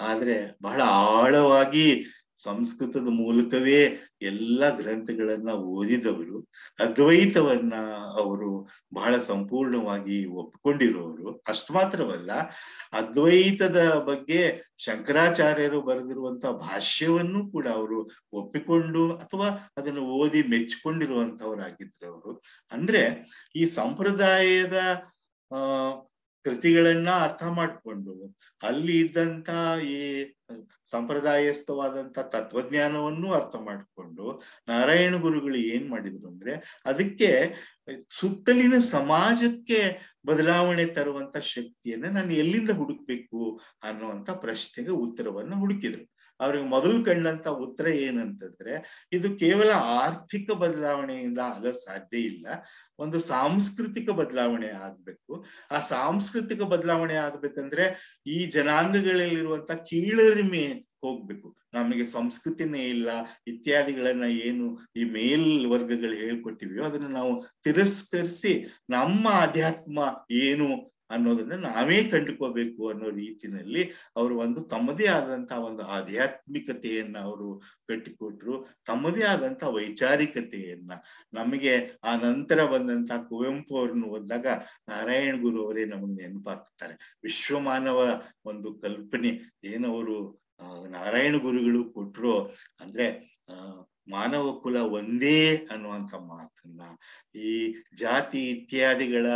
ಆದ್ರೆ ಬಹಳ ಆಳವಾಗಿ ಸಂಸ್ಕೃತದ ಮೂಲಕವೇ ಎಲ್ಲ ಗ್ರಂಥಗಳನ್ನ ಓದಿದವರು, ಅದ್ವೈತವನ್ನ ಅವರು ಬಹಳ ಸಂಪೂರ್ಣವಾಗಿ ಒಪ್ಕೊಂಡಿರೋರು. ಅಷ್ಟು ಮಾತ್ರವಲ್ಲ, ಅದ್ವೈತದ ಬಗ್ಗೆ ಶಂಕರಾಚಾರ್ಯರು ಬರೆದಿರುವಂತಹ ಭಾಷ್ಯವನ್ನು ಕೂಡ ಅವರು ಒಪ್ಪಿಕೊಂಡು ಅಥವಾ ಅದನ್ನು ಓದಿ ಮೆಚ್ಚಿಕೊಂಡಿರುವಂತವರಾಗಿದ್ರು ಅವರು ಅಂದ್ರೆ ಈ ಸಂಪ್ರದಾಯದ, ಆ ಕೃತಿಗಳನ್ನ ಅರ್ಥ ಮಾಡಿಕೊಂಡು ಅಲ್ಲಿ ಇದ್ದಂತ ಈ ಸಂಪ್ರದಾಯಸ್ಥವಾದಂತ ತತ್ವಜ್ಞಾನವನ್ನು ಅರ್ಥ ಮಾಡಿಕೊಂಡು ನಾರಾಯಣ ಗುರುಗಳು ಏನ್ ಮಾಡಿದ್ರು ಅಂದ್ರೆ ಅದಕ್ಕೆ ಸುತ್ತಲಿನ ಸಮಾಜಕ್ಕೆ ಬದಲಾವಣೆ ತರುವಂತ ಶಕ್ತಿಯನ್ನ ನಾನು ಎಲ್ಲಿಂದ ಹುಡುಕ್ಬೇಕು ಅನ್ನುವಂತ ಪ್ರಶ್ನೆಗೆ ಉತ್ತರವನ್ನ ಹುಡುಕಿದ್ರು. ಅವ್ರಿಗೆ ಮೊದಲು ಕಂಡಂತ ಉತ್ತರ ಏನಂತಂದ್ರೆ, ಇದು ಕೇವಲ ಆರ್ಥಿಕ ಬದಲಾವಣೆಯಿಂದ ಆಗ ಸಾಧ್ಯ ಇಲ್ಲ. ಒಂದು ಸಾಂಸ್ಕೃತಿಕ ಬದಲಾವಣೆ ಆಗ್ಬೇಕು. ಆ ಸಾಂಸ್ಕೃತಿಕ ಬದಲಾವಣೆ ಆಗ್ಬೇಕಂದ್ರೆ ಈ ಜನಾಂಗಗಳಲ್ಲಿರುವಂತ ಕೀಳರಿಮೆ ಹೋಗ್ಬೇಕು. ನಮಗೆ ಸಂಸ್ಕೃತಿನೇ ಇಲ್ಲ, ಇತ್ಯಾದಿಗಳನ್ನ ಏನು ಈ ಮೇಲ್ ವರ್ಗಗಳು ಹೇಳ್ಕೊಟ್ಟಿವ್ಯೋ ಅದನ್ನ ನಾವು ತಿರಸ್ಕರಿಸಿ ನಮ್ಮ ಅಧ್ಯಾತ್ಮ ಏನು ಅನ್ನೋದನ್ನ ನಾವೇ ಕಂಡುಕೋಬೇಕು ಅನ್ನೋ ರೀತಿನಲ್ಲಿ ಅವರು ಒಂದು ತಮ್ಮದೇ ಆದಂತಹ ಒಂದು ಆಧ್ಯಾತ್ಮಿಕತೆಯನ್ನ ಅವರು ಕಟ್ಟಿಕೊಟ್ರು, ತಮ್ಮದೇ ಆದಂತಹ ವೈಚಾರಿಕತೆಯನ್ನ. ನಮಗೆ ಆ ನಂತರ ಬಂದಂತ ಕುವೆಂಪು ಅವ್ರನ್ನು ಹೋದಾಗ ನಾರಾಯಣ ಗುರು ಅವರೇ ನಮಗೆ ನೆನಪಾಗ್ತಾರೆ. ವಿಶ್ವಮಾನವ ಒಂದು ಕಲ್ಪನೆ. ಏನವರು ನಾರಾಯಣ ಗುರುಗಳು ಕೊಟ್ರು ಅಂದ್ರೆ ಮಾನವ ಕುಲ ಒಂದೇ ಅನ್ನುವಂತ ಮಾತನ್ನ ಈ ಜಾತಿ ಇತ್ಯಾದಿಗಳ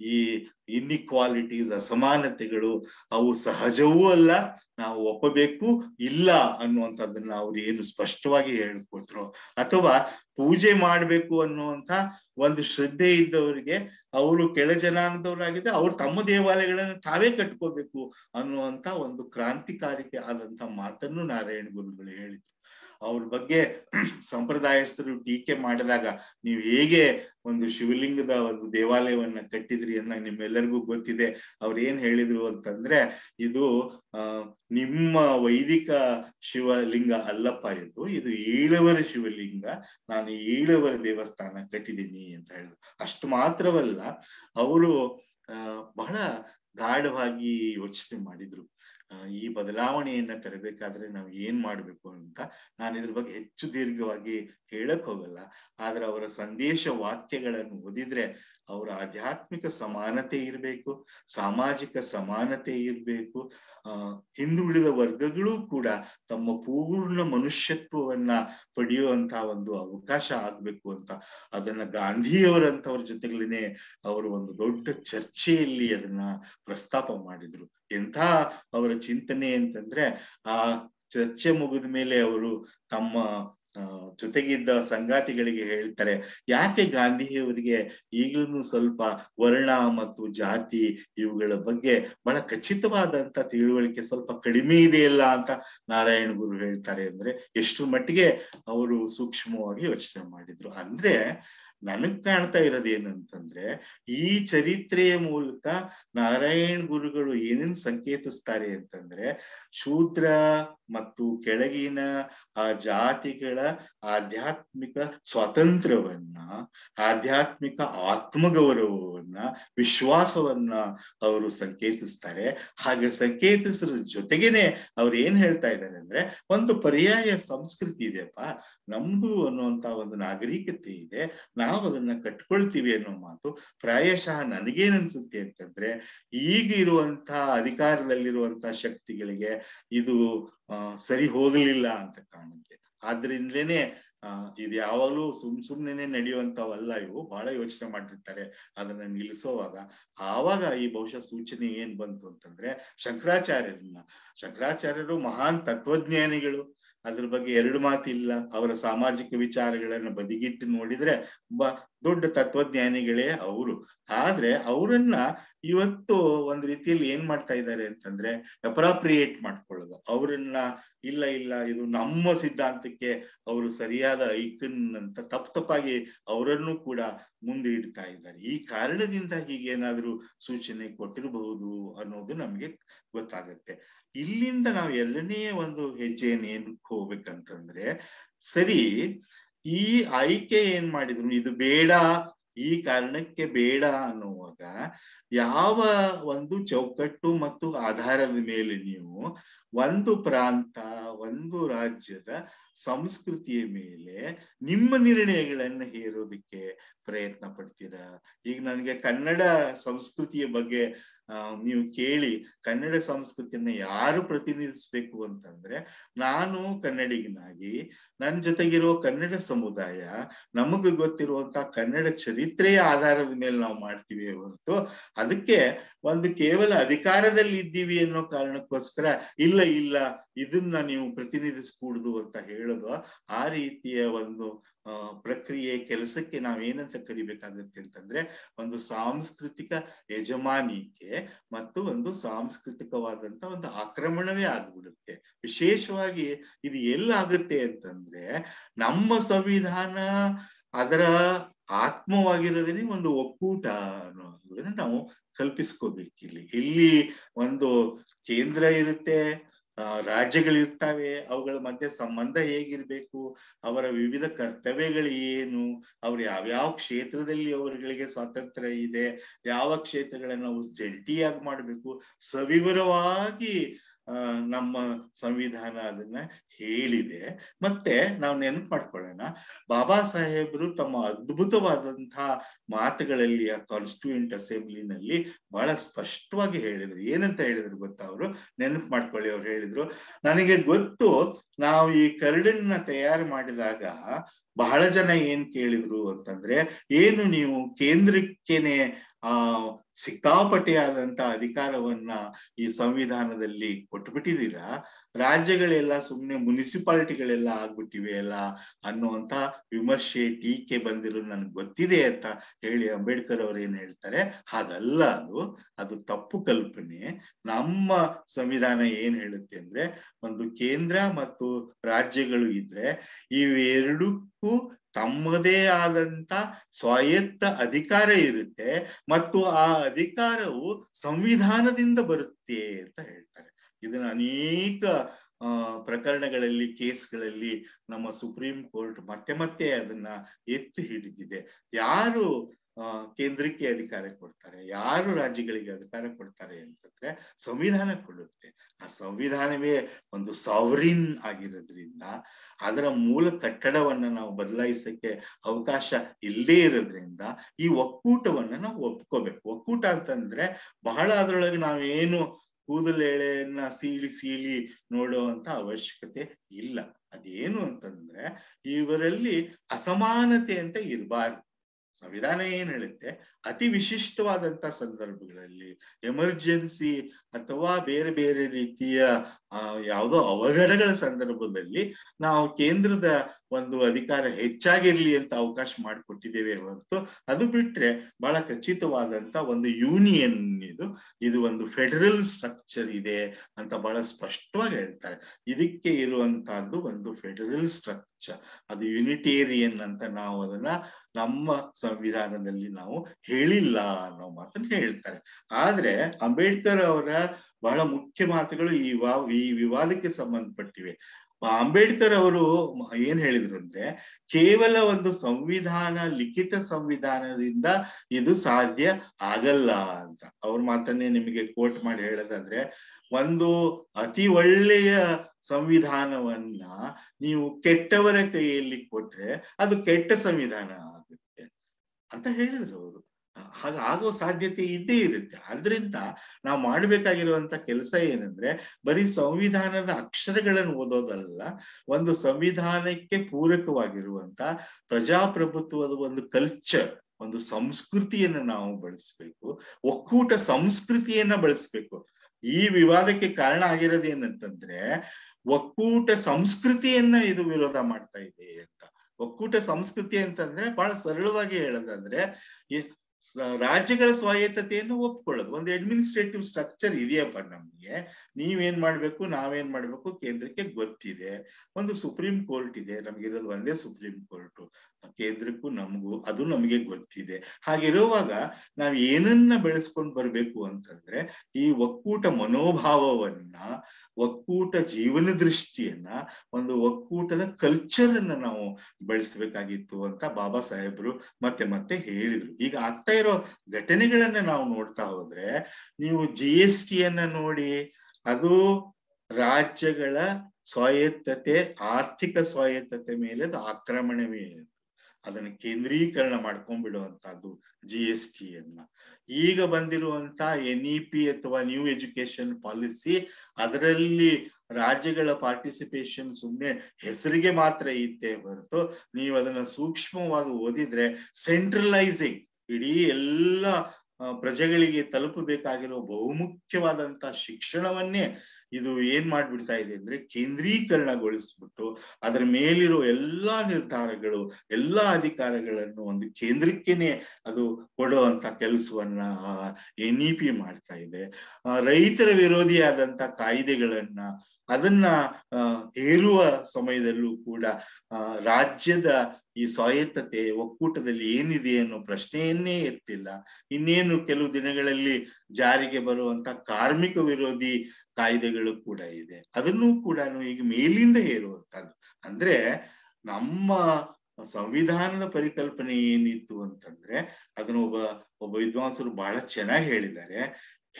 ಈ ಇನ್ಇಕ್ವಾಲಿಟೀಸ್ ಅಸಮಾನತೆಗಳು ಅವು ಸಹಜವೂ ಅಲ್ಲ, ನಾವು ಒಪ್ಪಬೇಕು, ಇಲ್ಲ ಅನ್ನುವಂಥದ್ದನ್ನ ಅವ್ರು ಏನು ಸ್ಪಷ್ಟವಾಗಿ ಹೇಳ್ಕೊಟ್ರು. ಅಥವಾ ಪೂಜೆ ಮಾಡ್ಬೇಕು ಅನ್ನುವಂತ ಒಂದು ಶ್ರದ್ಧೆ ಇದ್ದವರಿಗೆ ಅವರು ಕೆಳ ಜನಾಂಗದವರಾಗಿದ್ದೆ ಅವ್ರು ತಮ್ಮ ದೇವಾಲಯಗಳನ್ನ ತಾವೇ ಕಟ್ಕೋಬೇಕು ಅನ್ನುವಂತ ಒಂದು ಕ್ರಾಂತಿಕಾರಿಕೆ ಆದಂತ ಮಾತನ್ನು ನಾರಾಯಣ ಗುರುಗಳು ಹೇಳಿದ್ರು. ಅವ್ರ ಬಗ್ಗೆ ಸಂಪ್ರದಾಯಸ್ಥರು ಟೀಕೆ ಮಾಡಿದಾಗ ನೀವು ಹೇಗೆ ಒಂದು ಶಿವಲಿಂಗದ ಒಂದು ದೇವಾಲಯವನ್ನ ಕಟ್ಟಿದ್ರಿ ಅನ್ನ ನಿಮ್ಮೆಲ್ಲರಿಗೂ ಗೊತ್ತಿದೆ. ಅವ್ರು ಏನ್ ಹೇಳಿದ್ರು ಅಂತಂದ್ರೆ, ಇದು ನಿಮ್ಮ ವೈದಿಕ ಶಿವಲಿಂಗ ಅಲ್ಲಪ್ಪ ಇದು ಇದು ಈಳವರ ಶಿವಲಿಂಗ, ನಾನು ಈಳವರ ದೇವಸ್ಥಾನ ಕಟ್ಟಿದ್ದೀನಿ ಅಂತ ಹೇಳಿದ್ರು. ಅಷ್ಟು ಮಾತ್ರವಲ್ಲ, ಅವರು ಬಹಳ ಗಾಢವಾಗಿ ಯೋಚನೆ ಮಾಡಿದ್ರು. ಈ ಬದಲಾವಣೆಯನ್ನ ತರಬೇಕಾದ್ರೆ ನಾವು ಏನ್ ಮಾಡ್ಬೇಕು ಅಂತ ನಾನು ಇದ್ರ ಬಗ್ಗೆ ಹೆಚ್ಚು ದೀರ್ಘವಾಗಿ ಹೇಳಕ್ ಹೋಗಲ್ಲ. ಆದ್ರೆ ಅವರ ಸಂದೇಶ ವಾಕ್ಯಗಳನ್ನು ಓದಿದ್ರೆ ಅವರ ಆಧ್ಯಾತ್ಮಿಕ ಸಮಾನತೆ ಇರಬೇಕು, ಸಾಮಾಜಿಕ ಸಮಾನತೆ ಇರಬೇಕು ಹಿಂದುಳಿದ ವರ್ಗಗಳು ಕೂಡ ತಮ್ಮ ಪೂರ್ಣ ಮನುಷ್ಯತ್ವವನ್ನ ಪಡೆಯುವಂತ ಒಂದು ಅವಕಾಶ ಆಗ್ಬೇಕು ಅಂತ. ಅದನ್ನ ಗಾಂಧಿಯವರಂತವ್ರ ಜೊತೆಗೇನೆ ಅವರು ಒಂದು ದೊಡ್ಡ ಚರ್ಚೆಯಲ್ಲಿ ಅದನ್ನ ಪ್ರಸ್ತಾಪ ಮಾಡಿದ್ರು. ಎಂಥ ಅವರ ಚಿಂತನೆ ಅಂತಂದ್ರೆ, ಆ ಚರ್ಚೆ ಮುಗಿದ ಮೇಲೆ ಅವರು ತಮ್ಮ ಜೊತೆಗಿದ್ದ ಸಂಗಾತಿಗಳಿಗೆ ಹೇಳ್ತಾರೆ, ಯಾಕೆ ಗಾಂಧಿಯವರಿಗೆ ಈಗಲೂ ಸ್ವಲ್ಪ ವರ್ಣ ಮತ್ತು ಜಾತಿ ಇವುಗಳ ಬಗ್ಗೆ ಬಹಳ ಖಚಿತವಾದಂತ ತಿಳುವಳಿಕೆ ಸ್ವಲ್ಪ ಕಡಿಮೆ ಇದೆಯಲ್ಲ ಅಂತ ನಾರಾಯಣ ಗುರು ಹೇಳ್ತಾರೆ. ಅಂದ್ರೆ ಎಷ್ಟು ಮಟ್ಟಿಗೆ ಅವರು ಸೂಕ್ಷ್ಮವಾಗಿ ಯೋಚನೆ ಮಾಡಿದ್ರು. ಅಂದ್ರೆ ನನಗ್ ಕಾಣ್ತಾ ಇರೋದು ಏನಂತಂದ್ರೆ, ಈ ಚರಿತ್ರೆಯ ಮೂಲಕ ನಾರಾಯಣ್ ಗುರುಗಳು ಏನೇನ್ ಸಂಕೇತಿಸ್ತಾರೆ ಅಂತಂದ್ರೆ, ಶೂದ್ರ ಮತ್ತು ಕೆಳಗಿನ ಆ ಜಾತಿಗಳ ಆಧ್ಯಾತ್ಮಿಕ ಸ್ವಾತಂತ್ರ್ಯವನ್ನ, ಆಧ್ಯಾತ್ಮಿಕ ಆತ್ಮಗೌರವವನ್ನ, ವಿಶ್ವಾಸವನ್ನ ಅವರು ಸಂಕೇತಿಸ್ತಾರೆ. ಹಾಗೆ ಸಂಕೇತಿಸೋದ್ರ ಜೊತೆಗೇನೆ ಅವ್ರು ಏನ್ ಹೇಳ್ತಾ ಇದ್ದಾರೆ ಅಂದ್ರೆ, ಒಂದು ಪರ್ಯಾಯ ಸಂಸ್ಕೃತಿ ಇದೆಯಪ್ಪ. ನಮ್ದು ಅನ್ನುವಂತ ಒಂದು ನಾಗರಿಕತೆ ಇದೆ. ನಾವು ಅದನ್ನ ಕಟ್ಕೊಳ್ತೀವಿ ಅನ್ನೋ ಮಾತು ಪ್ರಾಯಶಃ ನನಗೇನ್ ಅನ್ಸುತ್ತೆ ಅಂತಂದ್ರೆ ಈಗ ಇರುವಂತಹ ಅಧಿಕಾರದಲ್ಲಿರುವಂತಹ ಶಕ್ತಿಗಳಿಗೆ ಇದು ಸರಿ ಹೋಗಲಿಲ್ಲ ಅಂತ ಕಾಣುತ್ತೆ. ಆದ್ರಿಂದಲೇನೆ ಇದು ಯಾವಾಗಲೂ ಸುಮ್ ಸುಮ್ನೆ ನಡೆಯುವಂತವಲ್ಲ ಇವು. ಬಹಳ ಯೋಚನೆ ಮಾಡಿರ್ತಾರೆ ಅದನ್ನ ನಿಲ್ಲಿಸೋವಾಗ. ಆವಾಗ ಈ ಬಹುಶಃ ಸೂಚನೆ ಏನ್ ಬಂತು ಅಂತಂದ್ರೆ ಶಂಕರಾಚಾರ್ಯರನ್ನ. ಶಂಕರಾಚಾರ್ಯರು ಮಹಾನ್ ತತ್ವಜ್ಞಾನಿಗಳು. ಅದ್ರ ಬಗ್ಗೆ ಎರಡು ಮಾತಿಲ್ಲ. ಅವರ ಸಾಮಾಜಿಕ ವಿಚಾರಗಳನ್ನ ಬದಿಗಿಟ್ಟು ನೋಡಿದ್ರೆ ಒಬ್ಬ ದೊಡ್ಡ ತತ್ವಜ್ಞಾನಿಗಳೇ ಅವರು. ಆದ್ರೆ ಅವರನ್ನ ಇವತ್ತು ಒಂದ್ ರೀತಿಯಲ್ಲಿ ಏನ್ ಮಾಡ್ತಾ ಇದ್ದಾರೆ ಅಂತಂದ್ರೆ ಅಪ್ರಾಪ್ರಿಯೇಟ್ ಮಾಡ್ಕೊಳ್ಳೋದು. ಅವ್ರನ್ನ ಇಲ್ಲ ಇಲ್ಲ, ಇದು ನಮ್ಮ ಸಿದ್ಧಾಂತಕ್ಕೆ ಅವರು ಸರಿಯಾದ ಐಕನ್ ಅಂತ ತಪ್ಪ ತಪ್ಪಾಗಿ ಅವರನ್ನು ಕೂಡ ಮುಂದೆ ಇಡ್ತಾ ಇದ್ದಾರೆ. ಈ ಕಾರಣದಿಂದ ಹೀಗೇನಾದ್ರೂ ಸೂಚನೆ ಕೊಟ್ಟಿರಬಹುದು ಅನ್ನೋದು ನಮ್ಗೆ ಗೊತ್ತಾಗತ್ತೆ. ಇಲ್ಲಿಂದ ನಾವು ಎರಡನೇ ಒಂದು ಹೆಜ್ಜೆಯನ್ನು ಏನ್ ಹೋಗ್ಬೇಕಂತಂದ್ರೆ, ಸರಿ, ಈ ಆಯ್ಕೆ ಏನ್ ಮಾಡಿದ್ರು? ಇದು ಬೇಡ, ಈ ಕಾರಣಕ್ಕೆ ಬೇಡ ಅನ್ನುವಾಗ ಯಾವ ಒಂದು ಚೌಕಟ್ಟು ಮತ್ತು ಆಧಾರದ ಮೇಲೆ ನೀವು ಒಂದು ಪ್ರಾಂತ, ಒಂದು ರಾಜ್ಯದ ಸಂಸ್ಕೃತಿಯ ಮೇಲೆ ನಿಮ್ಮ ನಿರ್ಣಯಗಳನ್ನ ಹೇರೋದಕ್ಕೆ ಪ್ರಯತ್ನ ಪಡ್ತೀರಾ? ಈಗ ನನಗೆ ಕನ್ನಡ ಸಂಸ್ಕೃತಿಯ ಬಗ್ಗೆ ನೀವು ಕೇಳಿ ಕನ್ನಡ ಸಂಸ್ಕೃತಿಯನ್ನ ಯಾರು ಪ್ರತಿನಿಧಿಸ್ಬೇಕು ಅಂತಂದ್ರೆ ನಾನು ಕನ್ನಡಿಗನಾಗಿ ನನ್ನ ಜೊತೆಗಿರೋ ಕನ್ನಡ ಸಮುದಾಯ ನಮಗ್ ಗೊತ್ತಿರುವಂತ ಕನ್ನಡ ಚರಿತ್ರೆಯ ಆಧಾರದ ಮೇಲೆ ನಾವು ಮಾಡ್ತೀವಿ ಹೊರತು ಅದಕ್ಕೆ ಒಂದು ಕೇವಲ ಅಧಿಕಾರದಲ್ಲಿ ಇದ್ದೀವಿ ಅನ್ನೋ ಕಾರಣಕ್ಕೋಸ್ಕರ ಇಲ್ಲ ಇಲ್ಲ, ಇದನ್ನ ನೀವು ಪ್ರತಿನಿಧಿಸ್ಕೂಡುದು ಅಂತ ಹೇಳೋದು ಆ ರೀತಿಯ ಒಂದು ಪ್ರಕ್ರಿಯೆ ಕೆಲಸಕ್ಕೆ ನಾವೇನಂತ ಕರಿಬೇಕಾಗತ್ತೆ ಅಂತಂದ್ರೆ ಒಂದು ಸಾಂಸ್ಕೃತಿಕ ಯಜಮಾನಿಕೆ ಮತ್ತು ಒಂದು ಸಾಂಸ್ಕೃತಿಕವಾದಂತ ಒಂದು ಆಕ್ರಮಣವೇ ಆಗ್ಬಿಡುತ್ತೆ. ವಿಶೇಷವಾಗಿ ಇದು ಎಲ್ಲಾಗುತ್ತೆ ಅಂತಂದ್ರೆ ನಮ್ಮ ಸಂವಿಧಾನ ಅದರ ಆತ್ಮವಾಗಿರೋದೇನೆ ಒಂದು ಒಕ್ಕೂಟ ಅನ್ನೋದನ್ನ ನಾವು ಕಲ್ಪಿಸ್ಕೋಬೇಕು ಇಲ್ಲಿ ಇಲ್ಲಿ ಒಂದು ಕೇಂದ್ರ ಇರುತ್ತೆ ರಾಜ್ಯಗಳಿರ್ತಾವೆ, ಅವುಗಳ ಮಧ್ಯೆ ಸಂಬಂಧ ಹೇಗಿರ್ಬೇಕು, ಅವರ ವಿವಿಧ ಕರ್ತವ್ಯಗಳು ಏನು, ಅವ್ರು ಯಾವ್ಯಾವ ಕ್ಷೇತ್ರದಲ್ಲಿ ಅವರುಗಳಿಗೆ ಸ್ವಾತಂತ್ರ್ಯ ಇದೆ, ಯಾವ ಕ್ಷೇತ್ರಗಳನ್ನ ಅವ್ರು ಜಂಟಿಯಾಗಿ ಮಾಡ್ಬೇಕು, ಸವಿವರವಾಗಿ ನಮ್ಮ ಸಂವಿಧಾನ ಅದನ್ನ ಹೇಳಿದೆ. ಮತ್ತೆ ನಾವು ನೆನಪು ಮಾಡ್ಕೊಳ್ಳೋಣ. ಬಾಬಾ ಸಾಹೇಬರು ತಮ್ಮ ಅದ್ಭುತವಾದಂತಹ ಮಾತುಗಳಲ್ಲಿ, ಆ ಕಾನ್ಸ್ಟಿಟ್ಯೂಂಟ್ ಅಸೆಂಬ್ಲಿನಲ್ಲಿ ಬಹಳ ಸ್ಪಷ್ಟವಾಗಿ ಹೇಳಿದ್ರು. ಏನಂತ ಹೇಳಿದ್ರು ಗೊತ್ತಾ ಅವರು? ನೆನಪು ಮಾಡ್ಕೊಳ್ಳಿ ಅವ್ರು ಹೇಳಿದ್ರು. ನನಗೆ ಗೊತ್ತು, ನಾವು ಈ ಕರಡನ್ನ ತಯಾರು ಮಾಡಿದಾಗ ಬಹಳ ಜನ ಏನ್ ಕೇಳಿದ್ರು ಅಂತಂದ್ರೆ, ಏನು ನೀವು ಕೇಂದ್ರಕ್ಕೇನೆ ಆ ಸಿಕ್ಕಾಪಟ್ಟೆಯಾದಂತ ಅಧಿಕಾರವನ್ನ ಈ ಸಂವಿಧಾನದಲ್ಲಿ ಕೊಟ್ಬಿಟ್ಟಿದ್ದೀರಾ? ರಾಜ್ಯಗಳೆಲ್ಲ ಸುಮ್ಮನೆ ಮುನ್ಸಿಪಾಲಿಟಿಗಳೆಲ್ಲ ಆಗ್ಬಿಟ್ಟಿವೆ ಅಲ್ಲ ಅನ್ನುವಂತ ವಿಮರ್ಶೆ ಟೀಕೆ ಬಂದಿರೋದು ನನಗೆ ಗೊತ್ತಿದೆ ಅಂತ ಹೇಳಿ ಅಂಬೇಡ್ಕರ್ ಅವ್ರು ಏನ್ ಹೇಳ್ತಾರೆ? ಹಾಗಲ್ಲ ಅದು. ಅದು ತಪ್ಪು ಕಲ್ಪನೆ. ನಮ್ಮ ಸಂವಿಧಾನ ಏನ್ ಹೇಳುತ್ತೆ ಅಂದ್ರೆ ಒಂದು ಕೇಂದ್ರ ಮತ್ತು ರಾಜ್ಯಗಳು ಇದ್ರೆ ಇವೆರಡಕ್ಕೂ ತಮ್ಮದೇ ಆದಂತ ಸ್ವಾಯತ್ತ ಅಧಿಕಾರ ಇರುತ್ತೆ ಮತ್ತು ಆ ಅಧಿಕಾರವು ಸಂವಿಧಾನದಿಂದ ಬರುತ್ತೆ ಅಂತ ಹೇಳ್ತಾರೆ. ಇದನ್ನ ಅನೇಕ ಪ್ರಕರಣಗಳಲ್ಲಿ, ಕೇಸ್ಗಳಲ್ಲಿ ನಮ್ಮ ಸುಪ್ರೀಂ ಕೋರ್ಟ್ ಮತ್ತೆ ಮತ್ತೆ ಅದನ್ನ ಎತ್ತಿ ಹಿಡಿದಿದೆ. ಯಾರು ಕೇಂದ್ರಕ್ಕೆ ಅಧಿಕಾರ ಕೊಡ್ತಾರೆ. ಯಾರು ರಾಜ್ಯಗಳಿಗೆ ಅಧಿಕಾರ ಕೊಡ್ತಾರೆ ಅಂತಂದ್ರೆ ಸಂವಿಧಾನ ಕೊಡುತ್ತೆ. ಆ ಸಂವಿಧಾನವೇ ಒಂದು ಸಾವರಿನ್ ಆಗಿರೋದ್ರಿಂದ ಅದರ ಮೂಲ ಕಟ್ಟಡವನ್ನ ನಾವು ಬದಲಾಯಿಸಕ್ಕೆ ಅವಕಾಶ ಇಲ್ಲದೇ ಇರೋದ್ರಿಂದ ಈ ಒಕ್ಕೂಟವನ್ನ ನಾವು ಒಪ್ಕೋಬೇಕು. ಒಕ್ಕೂಟ ಅಂತಂದ್ರೆ ಬಹಳ ಅದರೊಳಗೆ ನಾವೇನು ಕೂದಲೆಳೆಯನ್ನ ಸೀಳಿ ಸೀಳಿ ನೋಡುವಂತ ಅವಶ್ಯಕತೆ ಇಲ್ಲ. ಅದೇನು ಅಂತಂದ್ರೆ ಇವರಲ್ಲಿ ಅಸಮಾನತೆ ಅಂತ ಇರಬಾರ್ದು. ಸಂವಿಧಾನ ಏನ್ ಹೇಳುತ್ತೆ? ಅತಿ ವಿಶಿಷ್ಟವಾದಂತ ಸಂದರ್ಭಗಳಲ್ಲಿ ಎಮರ್ಜೆನ್ಸಿ ಅಥವಾ ಬೇರೆ ಬೇರೆ ರೀತಿಯ ಆ, ಯಾವುದೋ ಅವಘಡಗಳ ಸಂದರ್ಭದಲ್ಲಿ ನಾವು ಕೇಂದ್ರದ ಒಂದು ಅಧಿಕಾರ ಹೆಚ್ಚಾಗಿರ್ಲಿ ಅಂತ ಅವಕಾಶ ಮಾಡಿಕೊಟ್ಟಿದ್ದೇವೆ ಹೊರತು, ಅದು ಬಿಟ್ರೆ ಬಹಳ ಖಚಿತವಾದಂತ ಒಂದು ಯೂನಿಯನ್ ಇದು. ಇದು ಒಂದು ಫೆಡರಲ್ ಸ್ಟ್ರಕ್ಚರ್ ಇದೆ ಅಂತ ಬಹಳ ಸ್ಪಷ್ಟವಾಗಿ ಹೇಳ್ತಾರೆ. ಇದಕ್ಕೆ ಇರುವಂತಹದ್ದು ಒಂದು ಫೆಡರಲ್ ಸ್ಟ್ರಕ್ಚರ್. ಅದು ಯುನಿಟೇರಿಯನ್ ಅಂತ ನಾವು ಅದನ್ನ ನಮ್ಮ ಸಂವಿಧಾನದಲ್ಲಿ ನಾವು ಹೇಳಿಲ್ಲ ಅನ್ನೋ ಮಾತನ್ನ ಹೇಳ್ತಾರೆ. ಆದ್ರೆ ಅಂಬೇಡ್ಕರ್ ಅವರ ಬಹಳ ಮುಖ್ಯ ಮಾತುಗಳು ಈ ವಾ, ಈ ವಿವಾದಕ್ಕೆ ಸಂಬಂಧಪಟ್ಟಿವೆ. ಅಂಬೇಡ್ಕರ್ ಅವರು ಏನ್ ಹೇಳಿದ್ರು ಅಂದ್ರೆ, ಕೇವಲ ಒಂದು ಸಂವಿಧಾನ, ಲಿಖಿತ ಸಂವಿಧಾನದಿಂದ ಇದು ಸಾಧ್ಯ ಆಗಲ್ಲ ಅಂತ. ಅವ್ರ ಮಾತನ್ನೇ ನಿಮಗೆ ಕೋಟ್ ಮಾಡಿ ಹೇಳೋದಂದ್ರೆ, ಒಂದು ಅತಿ ಒಳ್ಳೆಯ ಸಂವಿಧಾನವನ್ನ ನೀವು ಕೆಟ್ಟವರ ಕೈಯಲ್ಲಿ ಕೊಟ್ರೆ ಅದು ಕೆಟ್ಟ ಸಂವಿಧಾನ ಆಗುತ್ತೆ ಅಂತ ಹೇಳಿದ್ರು ಅವರು. ಹಾಗ ಆಗೋ ಸಾಧ್ಯತೆ ಇದ್ದೇ ಇರುತ್ತೆ. ಆದ್ರಿಂದ ನಾವು ಮಾಡ್ಬೇಕಾಗಿರುವಂತ ಕೆಲಸ ಏನಂದ್ರೆ, ಬರೀ ಸಂವಿಧಾನದ ಅಕ್ಷರಗಳನ್ನು ಓದೋದಲ್ಲ, ಒಂದು ಸಂವಿಧಾನಕ್ಕೆ ಪೂರಕವಾಗಿರುವಂತ ಪ್ರಜಾಪ್ರಭುತ್ವದ ಒಂದು ಕಲ್ಚರ್ ಒಂದು ಸಂಸ್ಕೃತಿಯನ್ನ ನಾವು ಬಳಸ್ಬೇಕು, ಒಕ್ಕೂಟ ಸಂಸ್ಕೃತಿಯನ್ನ ಬಳಸ್ಬೇಕು. ಈ ವಿವಾದಕ್ಕೆ ಕಾರಣ ಆಗಿರೋದು ಏನಂತಂದ್ರೆ, ಒಕ್ಕೂಟ ಸಂಸ್ಕೃತಿಯನ್ನ ಇದು ವಿರೋಧ ಮಾಡ್ತಾ ಇದೆ ಅಂತ. ಒಕ್ಕೂಟ ಸಂಸ್ಕೃತಿ ಅಂತಂದ್ರೆ ಬಹಳ ಸರಳವಾಗಿ ಹೇಳೋದಂದ್ರೆ ರಾಜ್ಯಗಳ ಸ್ವಾಯತ್ತತೆಯನ್ನು ಒಪ್ಕೊಳ್ಳೋದು. ಒಂದು ಅಡ್ಮಿನಿಸ್ಟ್ರೇಟಿವ್ ಸ್ಟ್ರಕ್ಚರ್ ಇದೆಯಪ್ಪ ನಮ್ಗೆ. ನೀವೇನ್ ಮಾಡ್ಬೇಕು, ನಾವೇನ್ ಮಾಡ್ಬೇಕು ಕೇಂದ್ರಕ್ಕೆ ಗೊತ್ತಿದೆ. ಒಂದು ಸುಪ್ರೀಂ ಕೋರ್ಟ್ ಇದೆ. ನಮ್ಗಿರೋದು ಒಂದೇ ಸುಪ್ರೀಂ ಕೋರ್ಟ್ ಕೇಂದ್ರಕ್ಕೂ ನಮಗೂ, ಅದು ನಮಗೆ ಗೊತ್ತಿದೆ. ಹಾಗಿರುವಾಗ ನಾವ್ ಏನನ್ನ ಬೆಳೆಸ್ಕೊಂಡ್ ಬರ್ಬೇಕು ಅಂತಂದ್ರೆ, ಈ ಒಕ್ಕೂಟ ಮನೋಭಾವವನ್ನ, ಒಕ್ಕೂಟ ಜೀವನ ದೃಷ್ಟಿಯನ್ನ, ಒಂದು ಒಕ್ಕೂಟದ ಕಲ್ಚರ್ ಅನ್ನ ನಾವು ಬೆಳೆಸ್ಬೇಕಾಗಿತ್ತು ಅಂತ ಬಾಬಾ ಸಾಹೇಬ್ರು ಮತ್ತೆ ಮತ್ತೆ ಹೇಳಿದ್ರು. ಈಗ ಆಗ್ತಾ ಇರೋ ಘಟನೆಗಳನ್ನ ನಾವು ನೋಡ್ತಾ ಹೋದ್ರೆ, ನೀವು ಜಿ ಎಸ್ ಟಿಯನ್ನ ನೋಡಿ, ಅದು ರಾಜ್ಯಗಳ ಸ್ವಾಯತ್ತತೆ, ಆರ್ಥಿಕ ಸ್ವಾಯತ್ತತೆ ಮೇಲೆ ಅದು ಆಕ್ರಮಣವೇ ಅದನ್ನ ಕೇಂದ್ರೀಕರಣ ಮಾಡ್ಕೊಂಡ್ಬಿಡುವಂತಹದ್ದು ಜಿ ಎಸ್ ಟಿಯನ್ನ ಈಗ ಬಂದಿರುವಂತ ಎನ್ ಇ ಪಿ ಅಥವಾ ನ್ಯೂ ಎಜುಕೇಶನ್ ಪಾಲಿಸಿ ಅದರಲ್ಲಿ ರಾಜ್ಯಗಳ ಪಾರ್ಟಿಸಿಪೇಷನ್ ಸುಮ್ಮನೆ ಹೆಸರಿಗೆ ಮಾತ್ರ ಇತ್ತೆ ಹೊರತು ನೀವು ಅದನ್ನ ಸೂಕ್ಷ್ಮವಾಗಿ ಓದಿದ್ರೆ ಸೆಂಟ್ರಲೈಸಿಂಗ್ ಇಡೀ ಎಲ್ಲ ಪ್ರಜೆಗಳಿಗೆ ತಲುಪಬೇಕಾಗಿರೋ ಬಹುಮುಖ್ಯವಾದಂತಹ ಶಿಕ್ಷಣವನ್ನೇ ಇದು ಏನ್ ಮಾಡ್ಬಿಡ್ತಾ ಇದೆ ಅಂದ್ರೆ ಕೇಂದ್ರೀಕರಣಗೊಳಿಸ್ಬಿಟ್ಟು ಅದರ ಮೇಲಿರೋ ಎಲ್ಲಾ ನಿರ್ಧಾರಗಳು, ಎಲ್ಲಾ ಅಧಿಕಾರಗಳನ್ನು ಒಂದು ಕೇಂದ್ರಕ್ಕೆನೆ ಅದು ಕೊಡುವಂತ ಕೆಲಸವನ್ನ ಎನ್ ಇ ಪಿ ಮಾಡ್ತಾ ಇದೆ. ರೈತರ ವಿರೋಧಿಯಾದಂತ ಕಾಯ್ದೆಗಳನ್ನ, ಅದನ್ನ ಹೇರುವ ಸಮಯದಲ್ಲೂ ಕೂಡ ರಾಜ್ಯದ ಈ ಸ್ವಾಯತ್ತತೆ ಒಕ್ಕೂಟದಲ್ಲಿ ಏನಿದೆ ಅನ್ನೋ ಪ್ರಶ್ನೆಯನ್ನೇ ಎತ್ತಿಲ್ಲ. ಇನ್ನೇನು ಕೆಲವು ದಿನಗಳಲ್ಲಿ ಜಾರಿಗೆ ಬರುವಂತ ಕಾರ್ಮಿಕ ವಿರೋಧಿ ಕಾಯ್ದೆಗಳು ಕೂಡ ಇದೆ. ಅದನ್ನು ಕೂಡ ಈಗ ಮೇಲಿಂದ ಹೇರುವಂತದ್ದು ಅಂದ್ರೆ ನಮ್ಮ ಸಂವಿಧಾನದ ಪರಿಕಲ್ಪನೆ ಏನಿತ್ತು ಅಂತಂದ್ರೆ ಅದನ್ನ ಒಬ್ಬ ಒಬ್ಬ ವಿದ್ವಾಂಸರು ಬಹಳ ಚೆನ್ನಾಗಿ ಹೇಳಿದ್ದಾರೆ.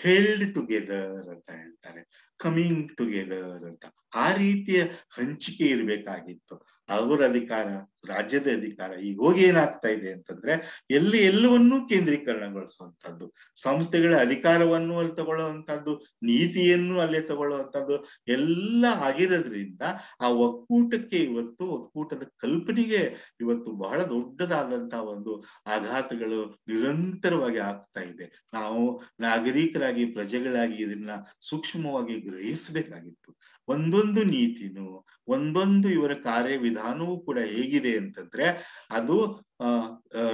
ಹೆಲ್ಡ್ ಟುಗೆದರ್ ಅಂತ ಹೇಳ್ತಾರೆ. ಕಮಿಂಗ್ ಟುಗೆದರ್ ಅಂತ. ಆ ರೀತಿಯ ಹಂಚಿಕೆ ಇರ್ಬೇಕಾಗಿತ್ತು. ಅವರ ಅಧಿಕಾರ, ರಾಜ್ಯದ ಅಧಿಕಾರ ಈಗ ಹೋಗಿ ಏನಾಗ್ತಾ ಇದೆ ಅಂತಂದ್ರೆ ಎಲ್ಲಿ ಎಲ್ಲವನ್ನೂ ಕೇಂದ್ರೀಕರಣಗೊಳಿಸುವಂತದ್ದು ಸಂಸ್ಥೆಗಳ ಅಧಿಕಾರವನ್ನು ಅಲ್ಲಿ ತಗೊಳ್ಳುವಂತದ್ದು ನೀತಿಯನ್ನು ಅಲ್ಲೇ ತಗೊಳ್ಳುವಂತದ್ದು ಎಲ್ಲ ಆಗಿರೋದ್ರಿಂದ ಆ ಒಕ್ಕೂಟಕ್ಕೆ ಇವತ್ತು, ಒಕ್ಕೂಟದ ಕಲ್ಪನೆಗೆ ಇವತ್ತು ಬಹಳ ದೊಡ್ಡದಾದಂತಹ ಒಂದು ಆಘಾತಗಳು ನಿರಂತರವಾಗಿ ಆಗ್ತಾ ಇದೆ. ನಾವು ನಾಗರಿಕರಾಗಿ, ಪ್ರಜೆಗಳಾಗಿ ಇದನ್ನ ಸೂಕ್ಷ್ಮವಾಗಿ ಗ್ರಹಿಸಬೇಕಾಗಿತ್ತು. ಒಂದೊಂದು ನೀತಿನೂ, ಒಂದೊಂದು ಇವರ ಕಾರ್ಯವಿಧಾನವೂ ಕೂಡ ಹೇಗಿದೆ ಅಂತಂದ್ರೆ, ಅದು